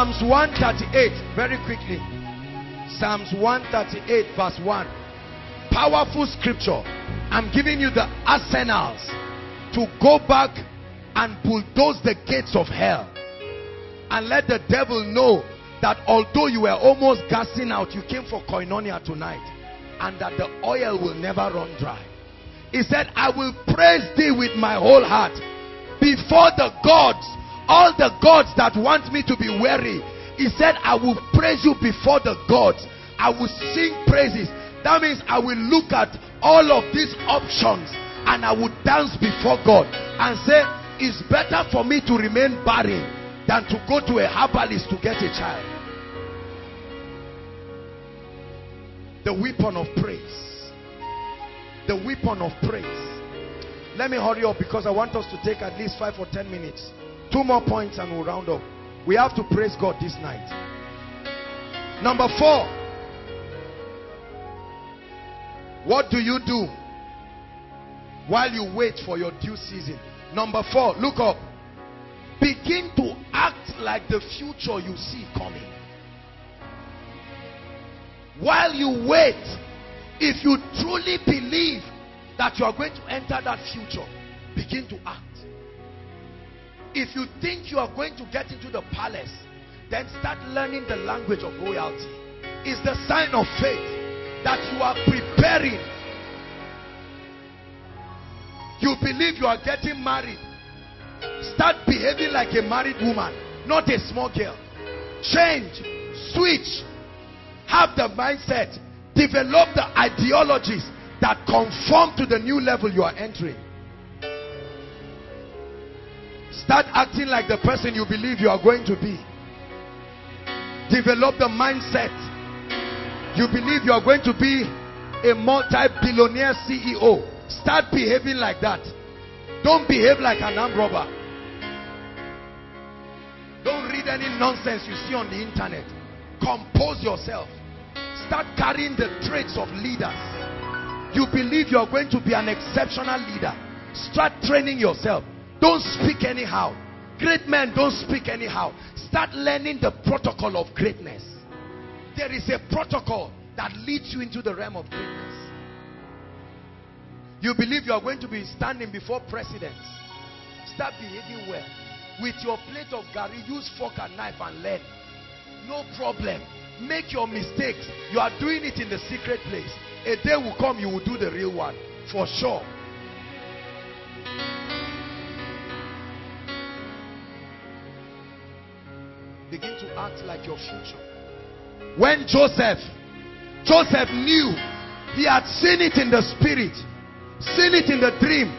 Psalms 138, very quickly. Psalms 138, verse 1. Powerful scripture. I'm giving you the arsenals to go back and bulldoze the gates of hell. And let the devil know that although you were almost gassing out, you came for koinonia tonight. And that the oil will never run dry. He said, I will praise thee with my whole heart before the gods, all the gods that want me to be weary. He said, I will praise you before the gods. I will sing praises. That means I will look at all of these options and I will dance before God and say, it's better for me to remain barren than to go to a herbalist to get a child. The weapon of praise. The weapon of praise. Let me hurry up because I want us to take at least five or ten minutes. Two more points and we'll round up. We have to praise God this night. Number four. What do you do while you wait for your due season? Number four, look up. Begin to act like the future you see coming. While you wait, If you truly believe that you are going to enter that future, begin to act. If you think you are going to get into the palace, then start learning the language of royalty. It's the sign of faith that you are preparing. You believe you are getting married. Start behaving like a married woman, not a small girl. Change, switch, have the mindset, develop the ideologies that conform to the new level you are entering. Start acting like the person you believe you are going to be. Develop the mindset. You believe you are going to be a multi-billionaire CEO. Start behaving like that. Don't behave like an armed robber. Don't read any nonsense you see on the internet. Compose yourself. Start carrying the traits of leaders. You believe you are going to be an exceptional leader. Start training yourself. Don't speak anyhow. Great men don't speak anyhow. Start learning the protocol of greatness. There is a protocol that leads you into the realm of greatness. You believe you are going to be standing before presidents. Start behaving well. With your plate of gari, use fork and knife and learn. No problem. Make your mistakes. You are doing it in the secret place. A day will come, you will do the real one. For sure. Begin to act like your future. When Joseph, Joseph knew he had seen it in the spirit, seen it in the dream,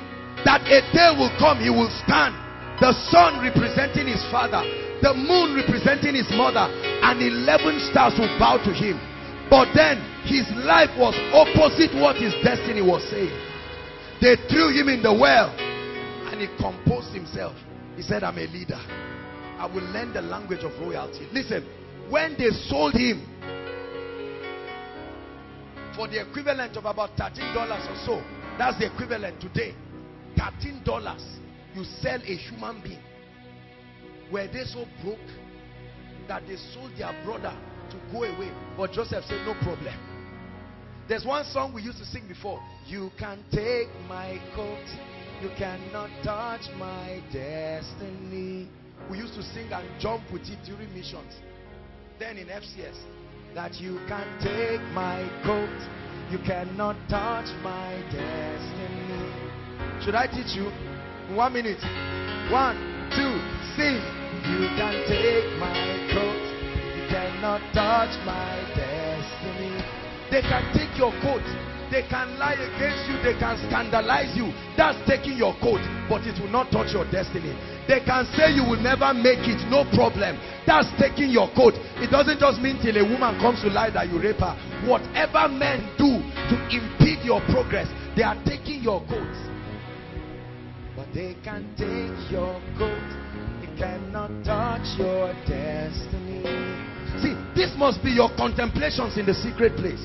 that a day will come, he will stand. The sun representing his father, the moon representing his mother, and 11 stars will bow to him. But then his life was opposite what his destiny was saying. They threw him in the well and he composed himself. He said, I'm a leader. I will learn the language of royalty. Listen, when they sold him for the equivalent of about $13 or so, that's the equivalent today. $13, you sell a human being. Were they so broke that they sold their brother to go away? But Joseph said, no problem. There's one song we used to sing before. You can take my coat. You cannot touch my destiny. We used to sing and jump with it during missions. Then in FCS, that you can take my coat, you cannot touch my destiny. Should I teach you? One minute. One, two, sing. You can take my coat, you cannot touch my destiny. They can take your coat, they can lie against you, they can scandalize you. That's taking your coat, but it will not touch your destiny. They can say you will never make it, no problem. That's taking your coat. It doesn't just mean till a woman comes to lie that you rape her. Whatever men do to impede your progress, they are taking your coat. But they can take your coat, It cannot touch your destiny. See, this must be your contemplations in the secret place.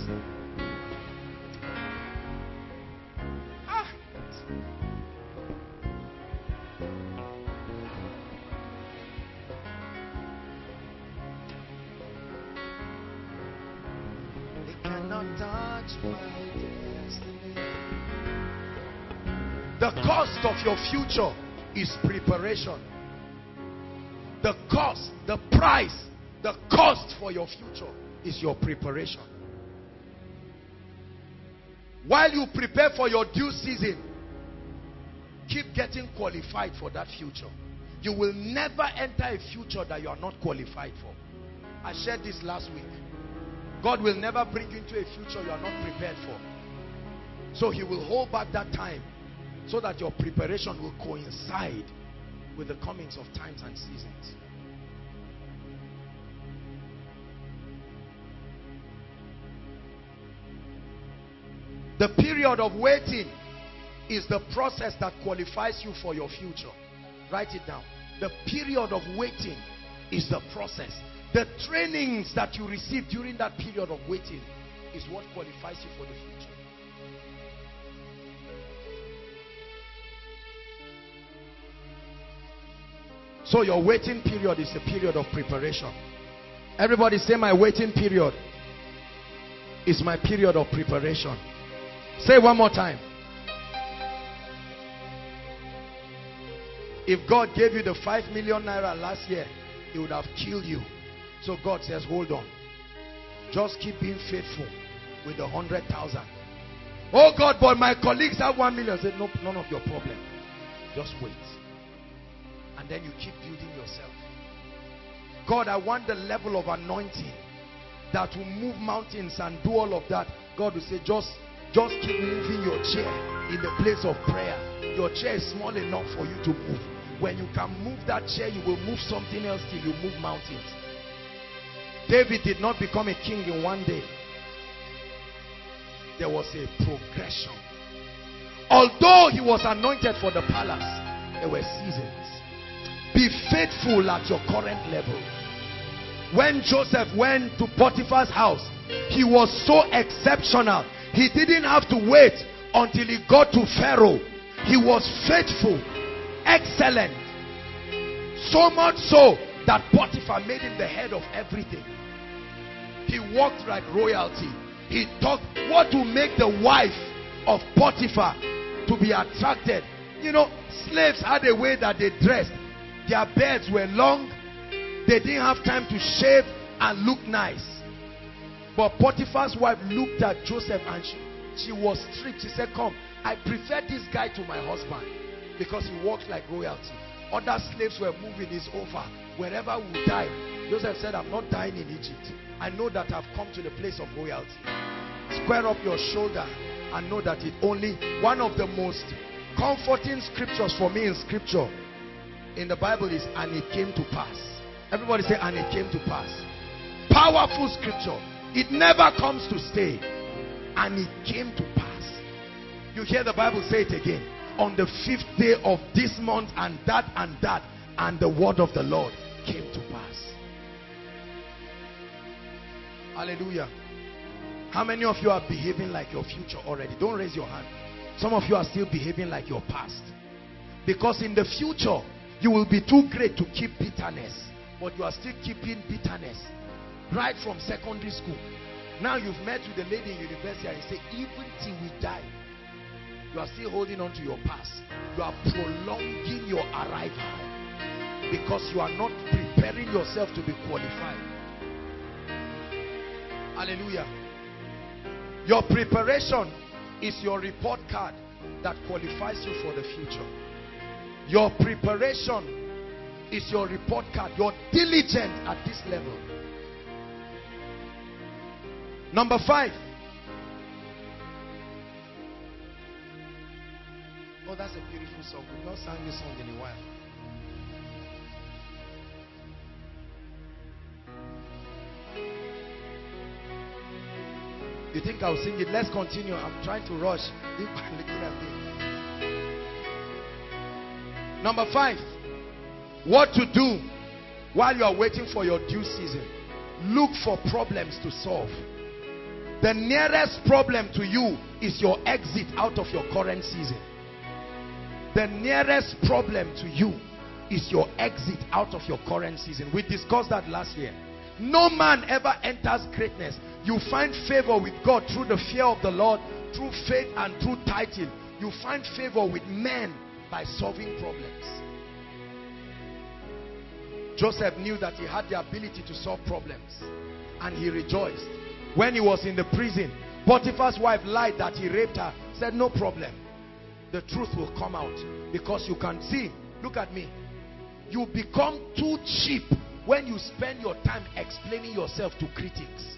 The cost of your future is preparation. The cost, the price, the cost for your future is your preparation. While you prepare for your due season, keep getting qualified for that future. You will never enter a future that you are not qualified for. I shared this last week. God will never bring you into a future you are not prepared for. So he will hold back that time so that your preparation will coincide with the comings of times and seasons. The period of waiting is the process that qualifies you for your future. Write it down. The period of waiting is the process. The trainings that you receive during that period of waiting is what qualifies you for the future. So your waiting period is a period of preparation. Everybody say my waiting period is my period of preparation. Say one more time. If God gave you the 5 million naira last year, he would have killed you. So God says, hold on. Just keep being faithful with the 100,000. Oh God, but my colleagues have 1 million. I said, nope, none of your problem. Just wait. And then you keep building yourself. God, I want the level of anointing that will move mountains and do all of that. God will say, just, just keep moving your chair in the place of prayer. Your chair is small enough for you to move. When you can move that chair, you will move something else till you move mountains. David did not become a king in one day. There was a progression. Although he was anointed for the palace, there were seasons. Be faithful at your current level. When Joseph went to Potiphar's house, he was so exceptional. He didn't have to wait until he got to Pharaoh. He was faithful, excellent. So much so that Potiphar made him the head of everything. He walked like royalty. He talked what to make the wife of Potiphar to be attracted. You know, slaves had a way that they dressed. Their beards were long. They didn't have time to shave and look nice. But Potiphar's wife looked at Joseph and she, she was strict. She said, come, I prefer this guy to my husband because he walks like royalty. Other slaves were moving his over. Wherever we die, Joseph said, I'm not dying in Egypt. I know that I've come to the place of royalty. Square up your shoulder and know that it only, one of the most comforting scriptures for me in scripture in the Bible is, and it came to pass. Everybody say, and it came to pass. Powerful scripture. It never comes to stay. And it came to pass. You hear the Bible say it again. On the fifth day of this month, and that and that, and the word of the Lord came to Hallelujah. How many of you are behaving like your future already? Don't raise your hand. Some of you are still behaving like your past. Because in the future, you will be too great to keep bitterness. But you are still keeping bitterness. Right from secondary school. Now you've met with a lady in university and you say, even till we die, you are still holding on to your past. You are prolonging your arrival. Because you are not preparing yourself to be qualified. Hallelujah. Your preparation is your report card that qualifies you for the future. Your preparation is your report card. You're diligent at this level. Number five. Oh, that's a beautiful song. We've not sang this song in a while. You think I'll sing it? Let's continue. I'm trying to rush. Number five. What to do while you are waiting for your due season. Look for problems to solve. The nearest problem to you is your exit out of your current season. The nearest problem to you is your exit out of your current season. We discussed that last year. No man ever enters greatness. You find favor with God through the fear of the Lord, through faith and through title. You find favor with men by solving problems. Joseph knew that he had the ability to solve problems and he rejoiced. When he was in the prison, Potiphar's wife lied that he raped her. Said, no problem. The truth will come out because you can see. Look at me. You become too cheap when you spend your time explaining yourself to critics.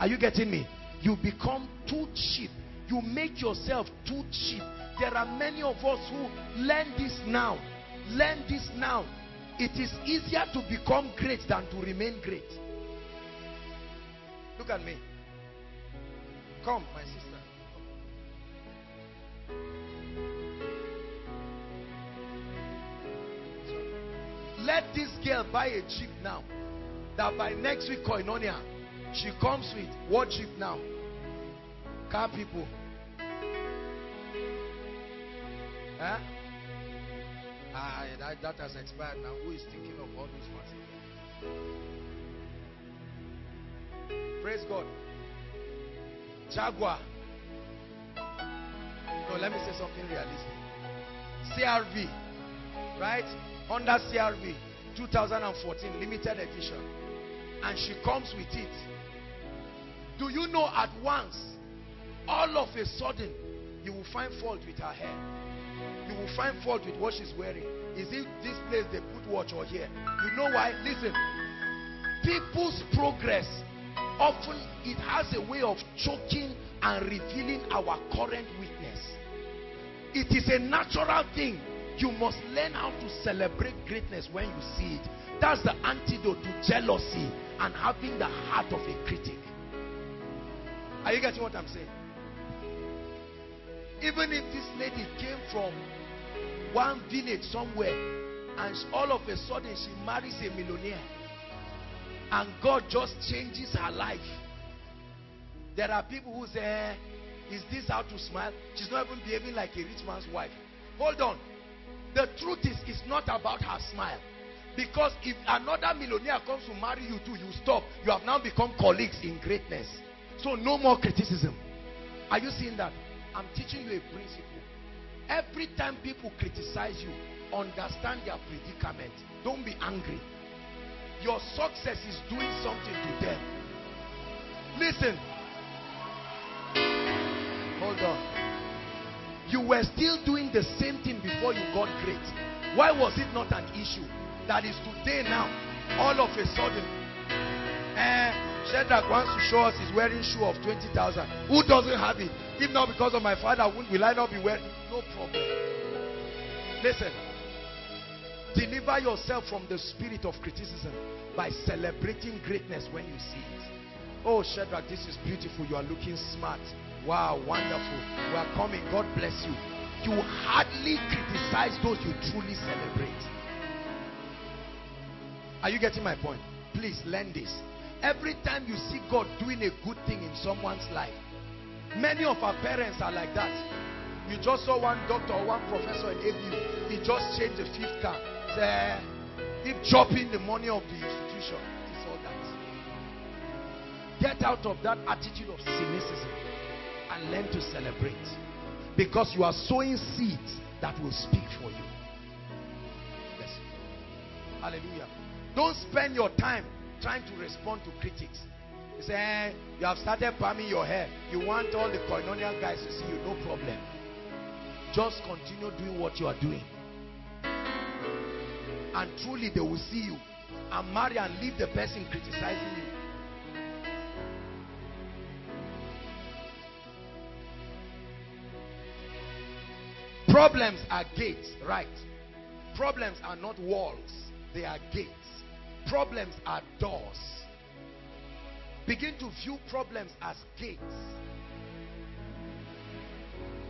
Are you getting me? You become too cheap. You make yourself too cheap. There are many of us who learn this now. Learn this now. It is easier to become great than to remain great. Look at me. Come, my sister. Let this girl buy a jeep now. That by next week, Koinonia, she comes with what jeep now? Car people. Huh? Ah, that, that has expired now. Who is thinking of all those materials? Praise God. Jaguar. No, let me say something realistic. CRV, right? Honda CRV 2014 limited edition. And she comes with it. Do you know at once, all of a sudden, you will find fault with her hair. You will find fault with what she's wearing. Is it this place they put watch or here? You know why? Listen. People's progress often it has a way of choking and revealing our current weakness. It is a natural thing. You must learn how to celebrate greatness when you see it. That's the antidote to jealousy and having the heart of a critic. Are you getting what I'm saying? Even if this lady came from one village somewhere and all of a sudden she marries a millionaire and God just changes her life. There are people who say, eh, is this how to smile? She's not even behaving like a rich man's wife. Hold on. The truth is, it's not about her smile. Because if another millionaire comes to marry you too, you stop. You have now become colleagues in greatness. So no more criticism. Are you seeing that? I'm teaching you a principle. Every time people criticize you, understand their predicament. Don't be angry. Your success is doing something to them. Listen. Hold on. You were still doing the same thing before you got great. Why was it not an issue? That is today now, all of a sudden, eh, Shadrach wants to show us he's wearing shoe of 20,000. Who doesn't have it? If not because of my father, will I not be wearing? No problem. Listen. Deliver yourself from the spirit of criticism by celebrating greatness when you see it. Oh, Shadrach, this is beautiful. You are looking smart. Wow, wonderful. We are coming. God bless you. You hardly criticize those you truly celebrate. Are you getting my point? Please learn this. Every time you see God doing a good thing in someone's life, many of our parents are like that. You just saw one doctor or one professor in ABU. He just changed the fifth car. Say, eh, if chopping the money of the institution. It's all that. Get out of that attitude of cynicism and learn to celebrate. Because you are sowing seeds that will speak for you. Yes. Hallelujah. Don't spend your time trying to respond to critics. You say, eh, you have started palming your hair. You want all the koinonia guys to see you. No problem. Just continue doing what you are doing. And truly they will see you. And marry and leave the person criticizing you. Problems are gates, right? Problems are not walls, they are gates. Problems are doors. Begin to view problems as gates.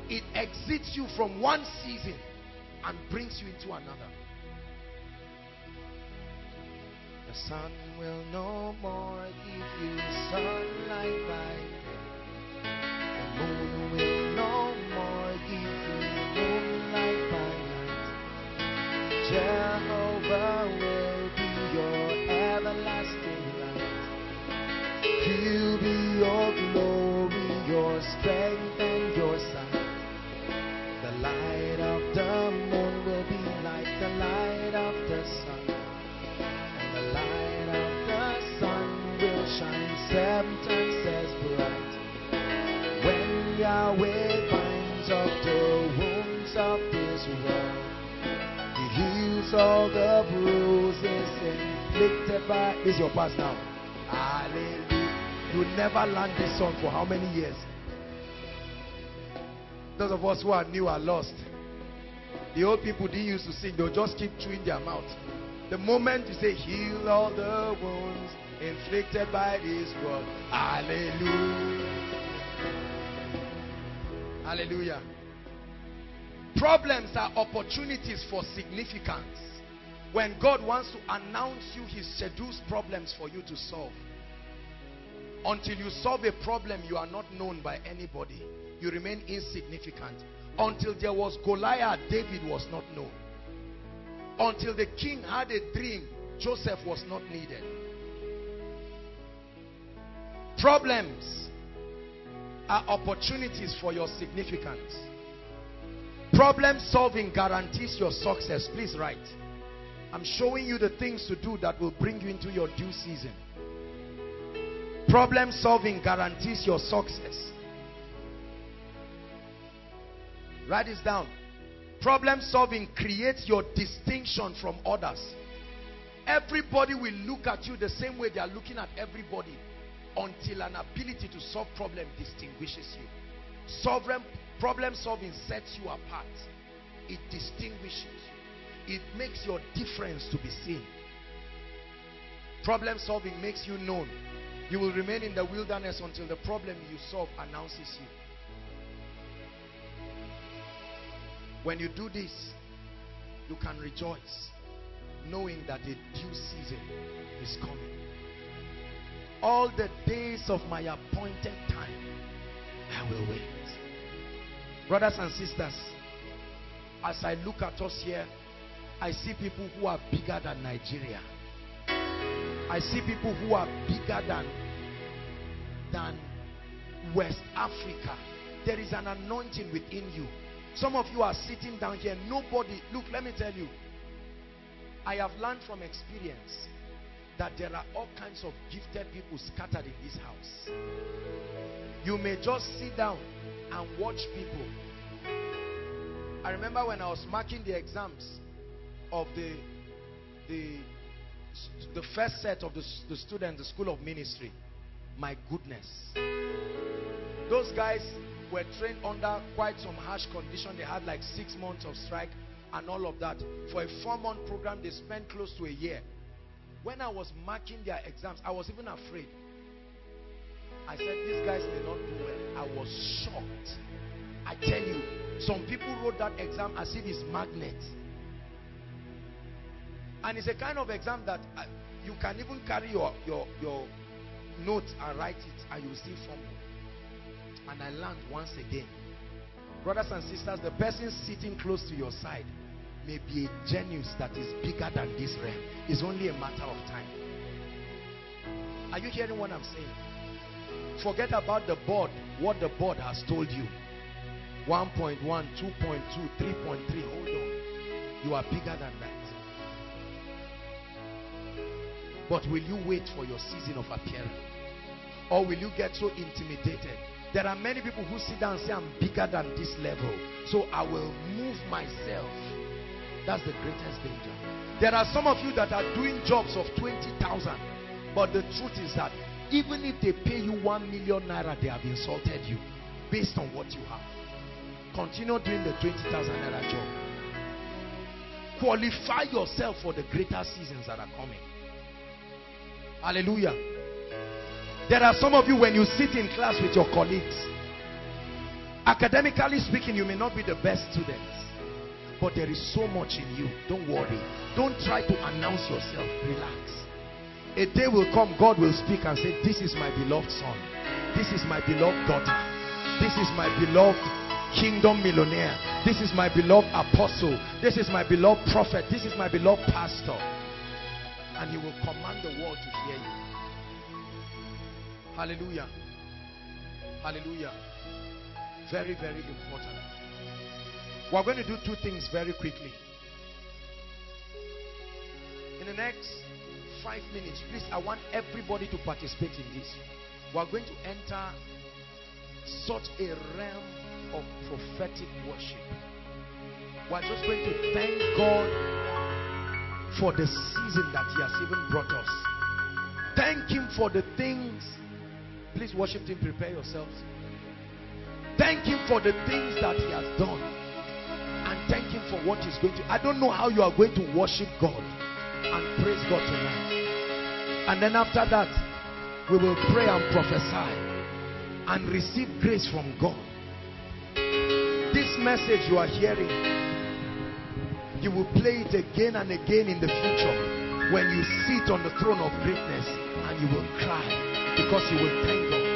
It exits you from one season and brings you into another. The sun will no more give you sunlight by all the bruises inflicted by. This is your past now. Hallelujah. You never learned this song for how many years? Those of us who are new are lost. The old people didn't used to sing, they'll just keep chewing their mouth. The moment you say, heal all the wounds inflicted by this world. Hallelujah. Hallelujah. Problems are opportunities for significance. When God wants to announce you, He schedules problems for you to solve. Until you solve a problem, you are not known by anybody. You remain insignificant. Until there was Goliath, David was not known. Until the king had a dream, Joseph was not needed. Problems are opportunities for your significance. Problem solving guarantees your success. Please write. I'm showing you the things to do that will bring you into your due season. Problem solving guarantees your success. Write this down. Problem solving creates your distinction from others. Everybody will look at you the same way they are looking at everybody until an ability to solve problem distinguishes you. Sovereign problem solving sets you apart. It distinguishes you. It makes your difference to be seen. Problem solving makes you known. You will remain in the wilderness until the problem you solve announces you. When you do this, you can rejoice knowing that a due season is coming. All the days of my appointed time, I will wait. Brothers and sisters, as I look at us here, I see people who are bigger than Nigeria. I see people who are bigger than, than West Africa. There is an anointing within you. Some of you are sitting down here. Nobody, look, let me tell you. I have learned from experience that there are all kinds of gifted people scattered in this house. You may just sit down and watch people. I remember when I was marking the exams of the the the first set of the, the students, the school of ministry. My goodness. Those guys were trained under quite some harsh condition. They had like six months of strike and all of that. For a four-month program, they spent close to a year. When I was marking their exams, I was even afraid. I said, these guys may not do well. I was shocked. I tell you, some people wrote that exam as if it's magnet. And it's a kind of exam that uh, you can even carry your, your, your notes and write it and you still fumble. And I learned once again. Brothers and sisters, the person sitting close to your side may be a genius that is bigger than this realm. It's only a matter of time. Are you hearing what I'm saying? Forget about the board, what the board has told you. 1.1, 2.2, 3.3. Hold on. You are bigger than that. But will you wait for your season of appearing? Or will you get so intimidated there are many people who sit down and say, I'm bigger than this level. So I will move myself. That's the greatest danger. There are some of you that are doing jobs of 20,000. But the truth is that even if they pay you 1 million naira, they have insulted you based on what you have. Continue doing the 20,000 naira job. Qualify yourself for the greater seasons that are coming. Hallelujah. There are some of you when you sit in class with your colleagues, academically speaking, you may not be the best students, but there is so much in you. Don't worry. Don't try to announce yourself. Relax. A day will come, God will speak and say, This is my beloved son. This is my beloved daughter. This is my beloved kingdom millionaire. This is my beloved apostle. This is my beloved prophet. This is my beloved pastor. And he will command the world to hear you. Hallelujah. Hallelujah. Very, very important. We're going to do two things very quickly. In the next five minutes, please, I want everybody to participate in this. We're going to enter such a realm of prophetic worship. We're just going to thank God for the season that He has even brought us. Thank Him for the things Please worship him, prepare yourselves. Thank him for the things that he has done. And thank him for what he's going to. I don't know how you are going to worship God and praise God tonight. And then after that, we will pray and prophesy and receive grace from God. This message you are hearing, you will play it again and again in the future when you sit on the throne of greatness and you will cry because you will thank God.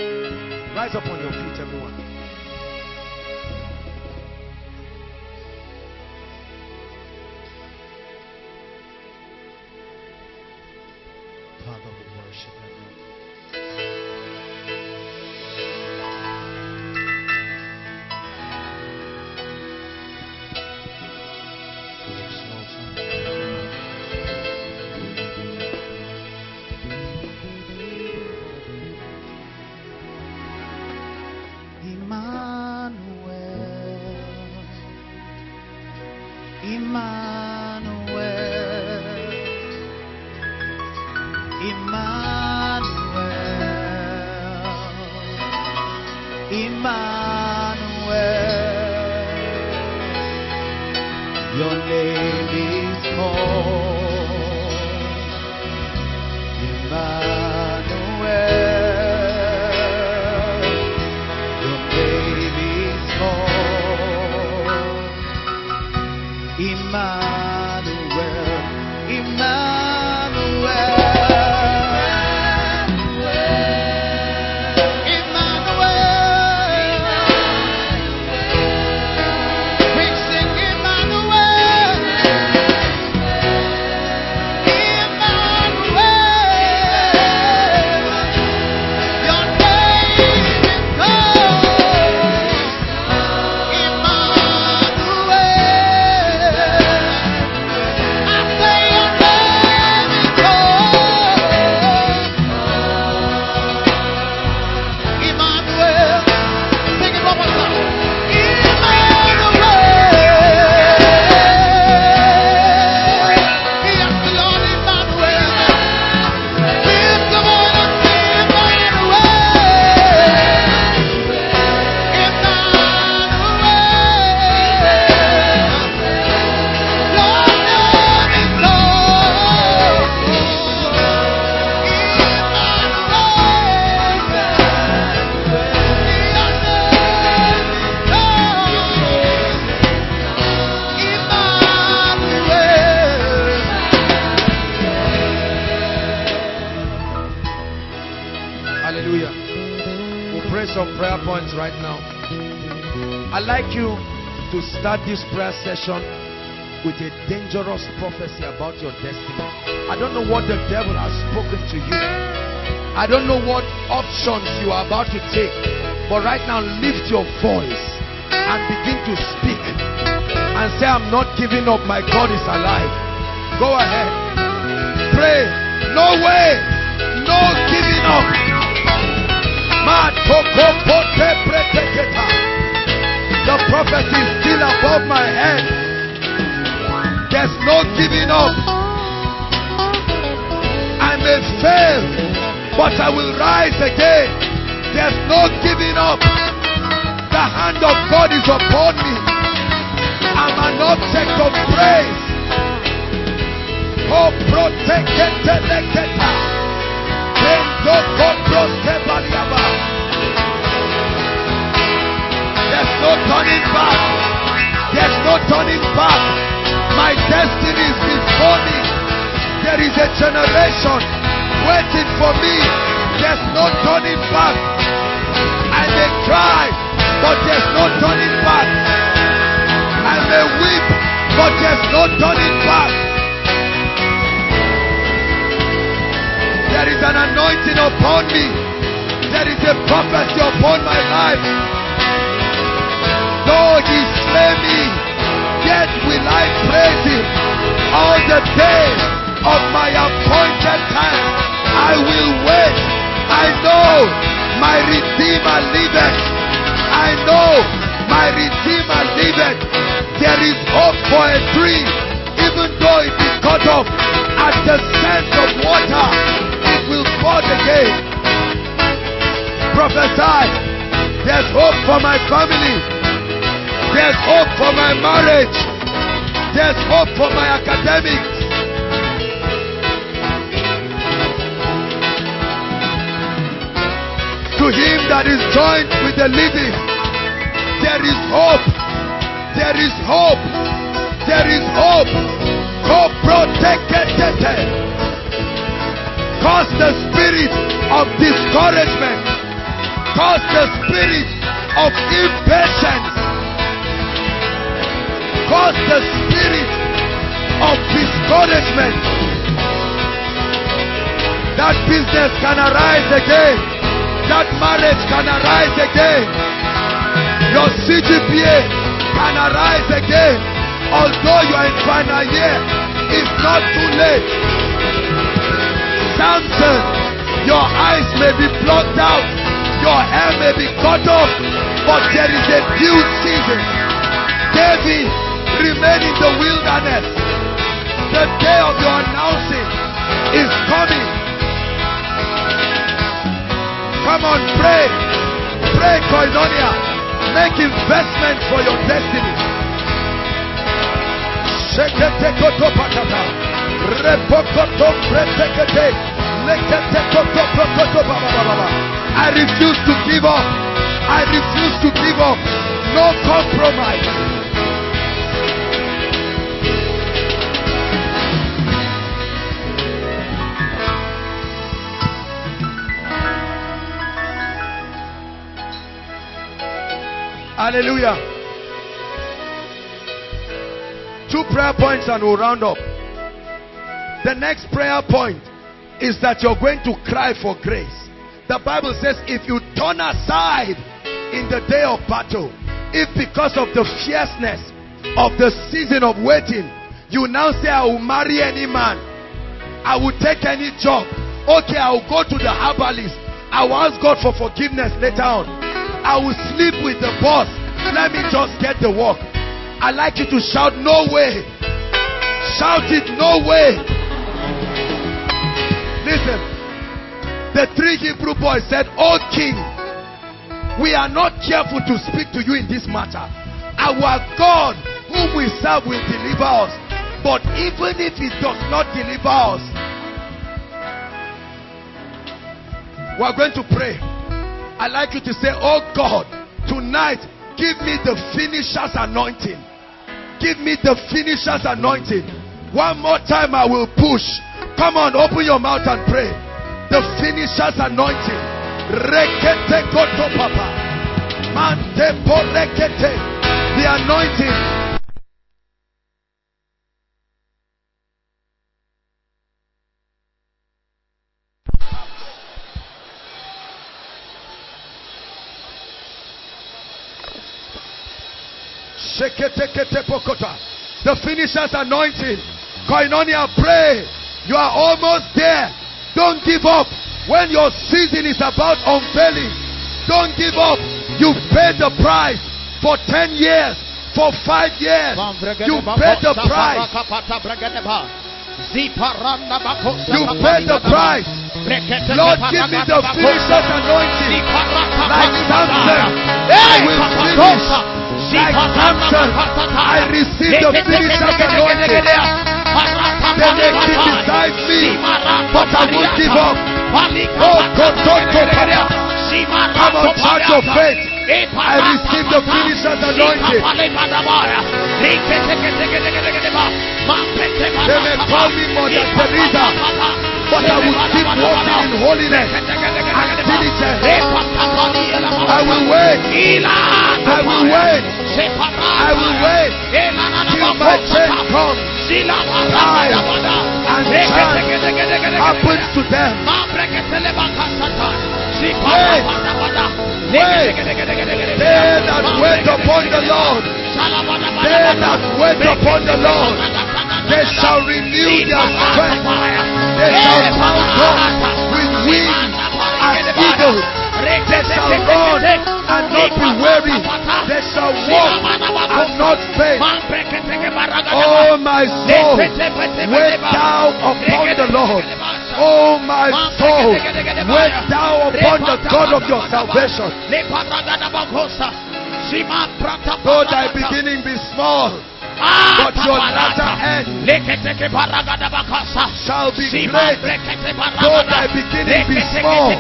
Rise up on your feet, everyone. Father, we worship you. I'd like you to start this prayer session with a dangerous prophecy about your destiny. I don't know what the devil has spoken to you. I don't know what options you are about to take. But right now, lift your voice and begin to speak and say, I'm not giving up. My God is alive. Go ahead. Pray. No way. No giving up. The prophecy is still above my head. There's no giving up. I may fail, but I will rise again. There's no giving up. The hand of God is upon me. I'm an object of praise. Oh, protect There's no turning back. There's no turning back. My destiny is before me. There is a generation waiting for me. There's no turning back. I may cry, but there's no turning back. I may weep, but there's no turning back. There is an anointing upon me. There is a prophecy upon my life. Though he slay me, yet will I praise him all the days of my appointed time. I will wait. I know my Redeemer liveth. I know my Redeemer liveth. There is hope for a tree, even though it is cut off at the scent of water. It will bud again. Prophesy. There's hope for my family. There's hope for my marriage. There's hope for my academics. To him that is joined with the living, there is hope. There is hope. There is hope. Co-protected. Cause the spirit of discouragement. Cause the spirit of impatience. Cause the spirit of discouragement. That business can arise again. That marriage can arise again. Your CGPA can arise again. Although you are in final year, it's not too late. Samson, your eyes may be blocked out, your hair may be cut off, but there is a due season. David, remain in the wilderness. The day of your announcing is coming. Come on, pray. Pray, Koinonia. Make investment for your destiny. I refuse to give up. I refuse to give up. No compromise. Hallelujah. Two prayer points and we'll round up. The next prayer point is that you're going to cry for grace. The Bible says if you turn aside in the day of battle, if because of the fierceness of the season of waiting, you now say, I will marry any man, I will take any job. Okay, I will go to the herbalist. I will ask God for forgiveness later on. I will sleep with the boss. Let me just get the work. I like you to shout, No way. Shout it, No way. Listen, the three Hebrew boys said, Oh king, we are not careful to speak to you in this matter. Our God, whom we serve, will deliver us. But even if He does not deliver us, we are going to pray. I like you to say, Oh God, tonight give me the finisher's anointing. Give me the finisher's anointing. One more time, I will push. Come on, open your mouth and pray. The finisher's anointing. Papa. Porekete. The anointing. The finisher's anointing. Koinonia, pray. You are almost there. Don't give up. When your season is about unveiling, don't give up. You've paid the price for 10 years, for 5 years. You've paid the price. You've paid the price. Lord, give me the finisher's anointing. Like Samson, I will finish. Like Samson, I receive the finisher's anointing. They may criticize me, but I won't give up. Oh, God, God, God, Come on, charge your faith. I receive the finisher's anointing. They may call me Mother Teresa, but I will keep walking in holiness and diligence. I will wait. I will wait. I will wait till my change comes. Life and chance happens to them. Wait. Wait. They that wait upon the Lord, they that wait upon the Lord, they shall renew their strength. They shall mount up with wings as eagles. They shall run and not be weary. They shall walk and not faint. Oh, my soul, wait thou upon the Lord. Oh, my soul, wait thou upon the God of your salvation. Though thy beginning be small, but your latter end shall be great. Though thy beginning be small.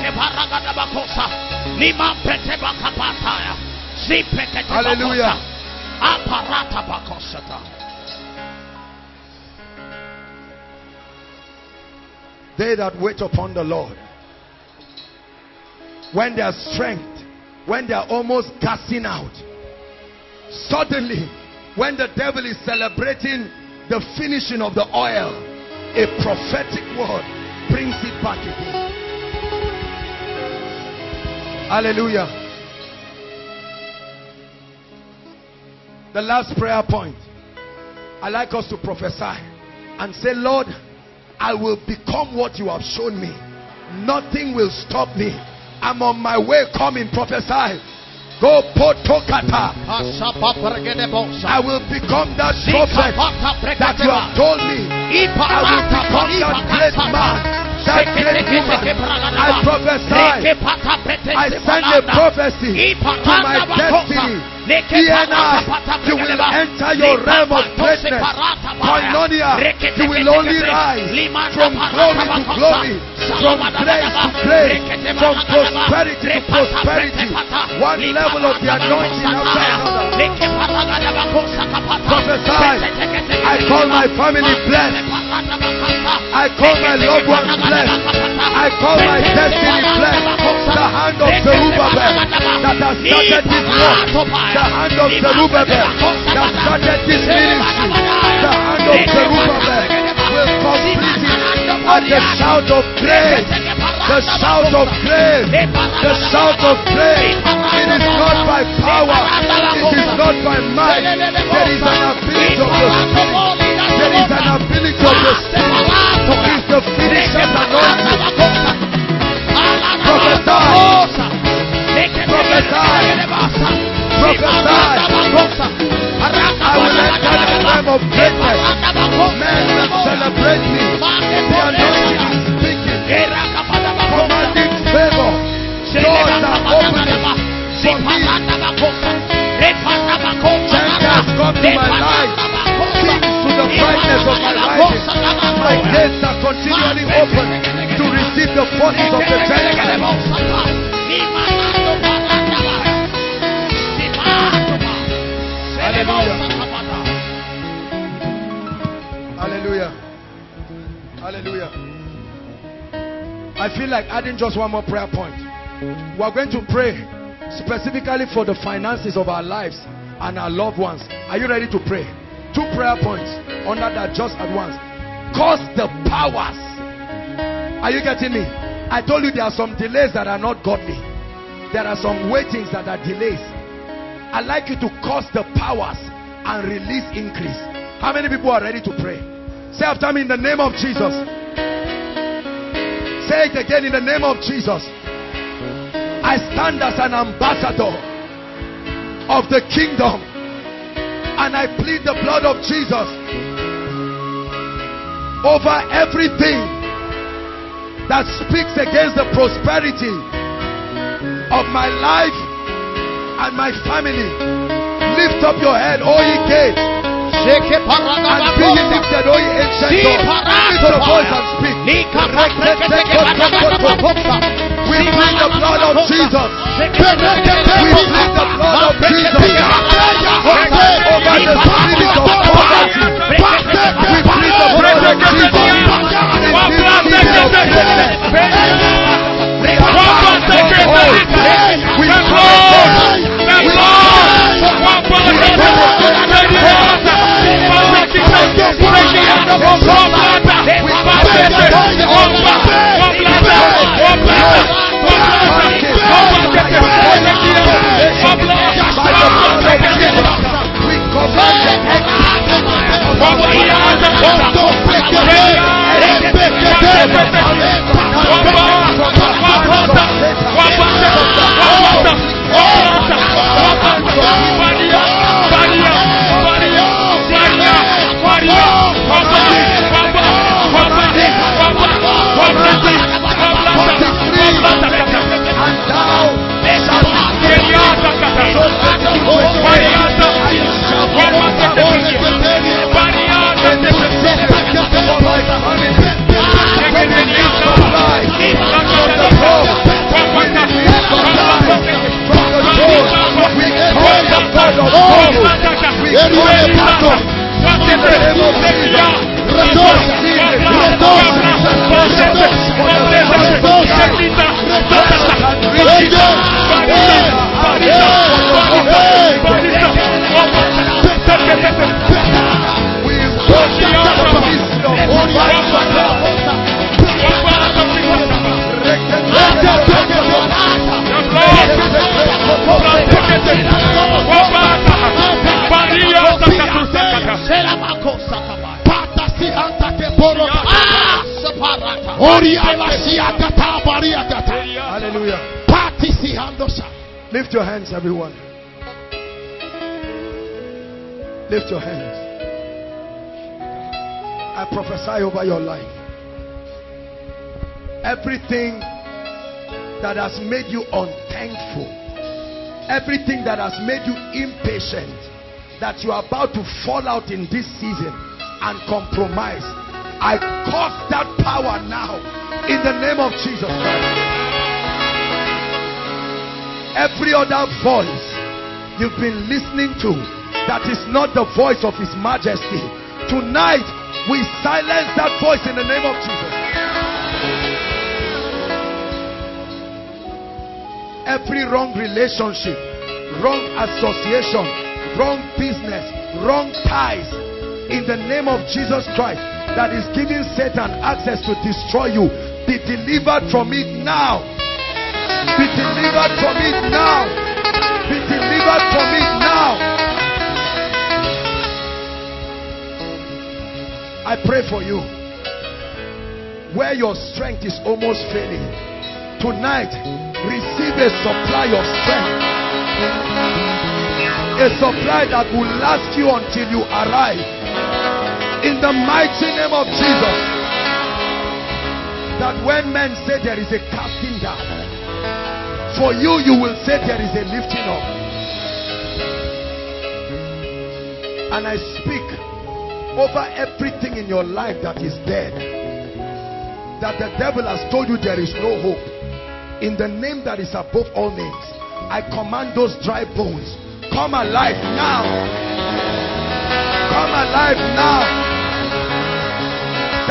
Hallelujah. They that wait upon the Lord, when their strength, when they are almost gassing out, suddenly, when the devil is celebrating the finishing of the oil, a prophetic word brings it back again. Hallelujah. The last prayer point. I like us to prophesy and say, Lord, I will become what you have shown me. Nothing will stop me. I'm on my way coming. Prophesy. I will become that prophet that you have told me. I will become that great man that great woman. I prophesy. I send a prophecy to my destiny. You will enter your realm of greatness. Koinonia, you will only rise from glory to glory, from grace to grace, from prosperity to prosperity. One level of the anointing after another. Prophesy. I call my family blessed. I call my loved ones blessed. I call my destiny blessed. The hand of Zerubbabel that has started this work. The hand of Zerubbabel that started this ministry. The hand of Zerubbabel will complete it at the shout of grace. The shout of grace. The shout of grace. It is not by power. It is not by might. There is an ability of the Spirit. There is an ability of the Spirit. It's the finisher's anointing. I will enter the realm of greatness. Men celebrate me. The anointing is speaking. Commanding favor. Doors are opening for me. Gentiles come to my life. Kings to the brightness of my rising. My gates are continually open to receive the forces of the Gentiles. Hallelujah. Hallelujah. I feel like adding just one more prayer point. We are going to pray specifically for the finances of our lives and our loved ones. Are you ready to pray? Two prayer points under that just at once. Cause the powers. Are you getting me? I told you there are some delays that are not godly. There are some waitings that are delays. I'd like you to cause the powers and release increase. How many people are ready to pray? Say after me in the name of Jesus. Say it again in the name of Jesus. I stand as an ambassador of the kingdom and I plead the blood of Jesus over everything that speaks against the prosperity of my life and my family. Lift up your head, O ye gates, and be ye lifted, O ye ancient doors. Lift your voice and speak. We plead the blood of Jesus. We plead the blood of Jesus over the spirit of poverty. We plead the blood of Jesus in this city of We We Hallelujah. Lift your hands, everyone. Lift your hands. I prophesy over your life. Everything that has made you unthankful, everything that has made you impatient, that you are about to fall out in this season and compromise. I cause that power now in the name of Jesus Christ. Every other voice you've been listening to that is not the voice of His Majesty, tonight we silence that voice in the name of Jesus. Every wrong relationship, wrong association, wrong business, wrong ties, in the name of Jesus Christ, that is giving Satan access to destroy you, be delivered from it now. Be delivered from it now. Be delivered from it now. I pray for you. Where your strength is almost failing, tonight receive a supply of strength. A supply that will last you until you arrive. In the mighty name of Jesus. That when men say there is a casting down, for you, you will say there is a lifting up. And I speak over everything in your life that is dead. That the devil has told you there is no hope. In the name that is above all names, I command those dry bones, come alive now. Come alive now.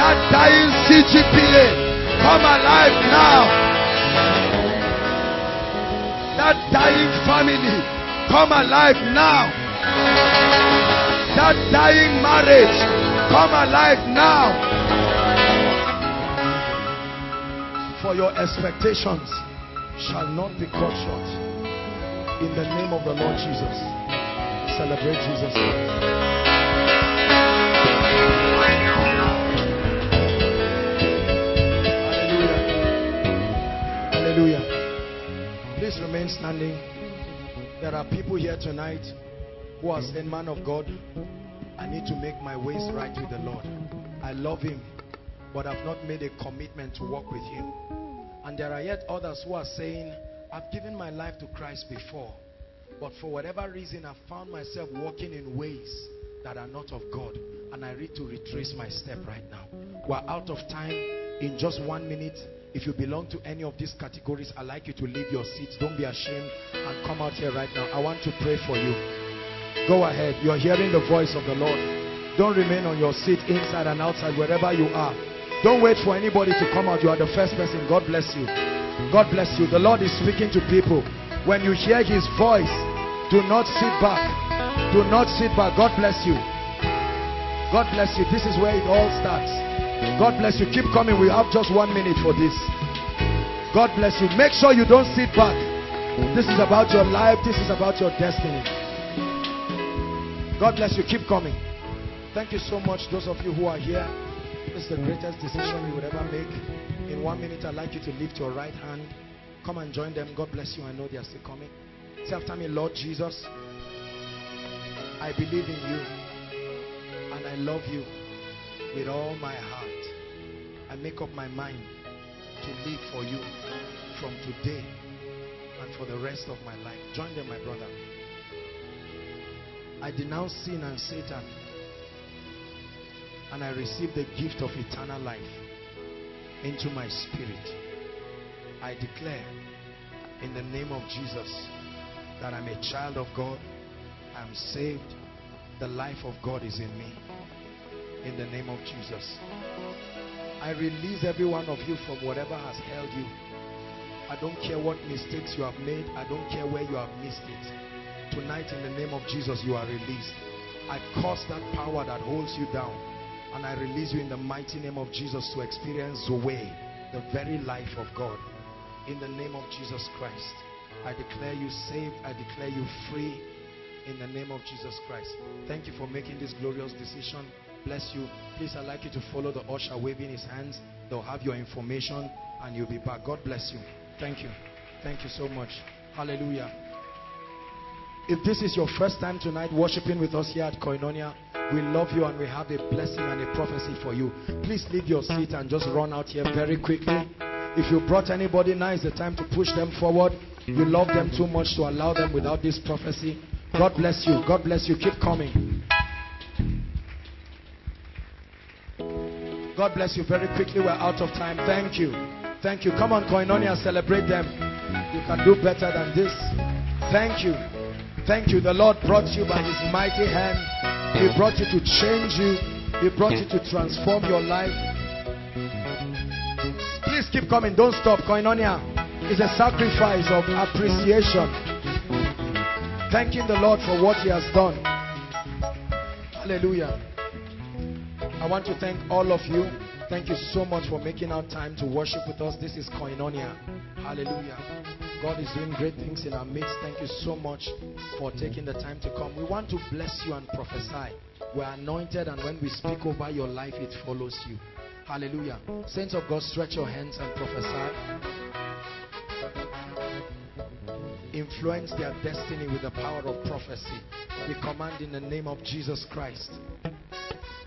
That dying CGPA, come alive now that dying family come alive now. That dying marriage come alive now. For your expectations shall not be cut short. In the name of the Lord Jesus. Celebrate Jesus remain standing. There are people here tonight who are saying, man of God, I need to make my ways right with the Lord. I love him, but I've not made a commitment to walk with him. And there are yet others who are saying, I've given my life to Christ before, but for whatever reason, I've found myself walking in ways that are not of God. And I need to retrace my step right now. We're out of time. In just one minute, if you belong to any of these categories, I'd like you to leave your seats. Don't be ashamed and come out here right now. I want to pray for you. Go ahead. You're hearing the voice of the Lord. Don't remain on your seat inside and outside, wherever you are. Don't wait for anybody to come out. You are the first person. God bless you. God bless you. The Lord is speaking to people. When you hear his voice, do not sit back. Do not sit back. God bless you. God bless you. This is where it all starts. God bless you. Keep coming. We have just one minute for this. God bless you. Make sure you don't sit back. This is about your life. This is about your destiny. God bless you. Keep coming. Thank you so much, those of you who are here. This is the greatest decision you would ever make. In one minute, I'd like you to lift your right hand. Come and join them. God bless you. I know they are still coming. Say after me, Lord Jesus, I believe in you and I love you with all my heart. I make up my mind to live for you from today and for the rest of my life. Join them, my brother. I denounce sin and Satan and I receive the gift of eternal life into my spirit. I declare in the name of Jesus that I'm a child of God. I'm saved. The life of God is in me in the name of Jesus. I release every one of you from whatever has held you. I don't care what mistakes you have made. I don't care where you have missed it. Tonight in the name of Jesus you are released. I curse that power that holds you down. And I release you in the mighty name of Jesus to experience the way, the very life of God. In the name of Jesus Christ. I declare you saved. I declare you free in the name of Jesus Christ. Thank you for making this glorious decision bless you. Please, I'd like you to follow the usher waving his hands. They'll have your information and you'll be back. God bless you. Thank you. Thank you so much. Hallelujah. If this is your first time tonight worshiping with us here at Koinonia, we love you and we have a blessing and a prophecy for you. Please leave your seat and just run out here very quickly. If you brought anybody, now is the time to push them forward. You love them too much to allow them without this prophecy. God bless you. God bless you. Keep coming. God bless you very quickly. We're out of time. Thank you. Thank you. Come on, Koinonia, celebrate them. You can do better than this. Thank you. Thank you. The Lord brought you by his mighty hand. He brought you to change you. He brought you to transform your life. Please keep coming. Don't stop. Koinonia is a sacrifice of appreciation. Thanking the Lord for what he has done. Hallelujah. I want to thank all of you. Thank you so much for making our time to worship with us. This is Koinonia. Hallelujah. God is doing great things in our midst. Thank you so much for taking the time to come. We want to bless you and prophesy. We're anointed and when we speak over your life, it follows you. Hallelujah. Saints of God, stretch your hands and prophesy. Influence their destiny with the power of prophecy. We command in the name of Jesus Christ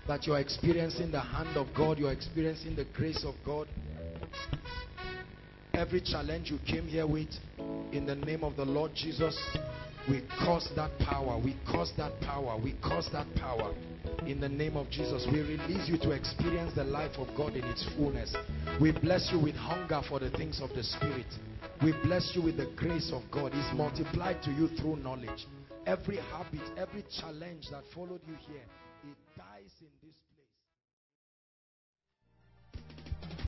that you are experiencing the hand of God, you are experiencing the grace of God. Every challenge you came here with, in the name of the Lord Jesus, we cause that power, we cause that power, we cause that power. In the name of Jesus, we release you to experience the life of God in its fullness. We bless you with hunger for the things of the Spirit. We bless you with the grace of God. It's multiplied to you through knowledge. Every habit, every challenge that followed you here,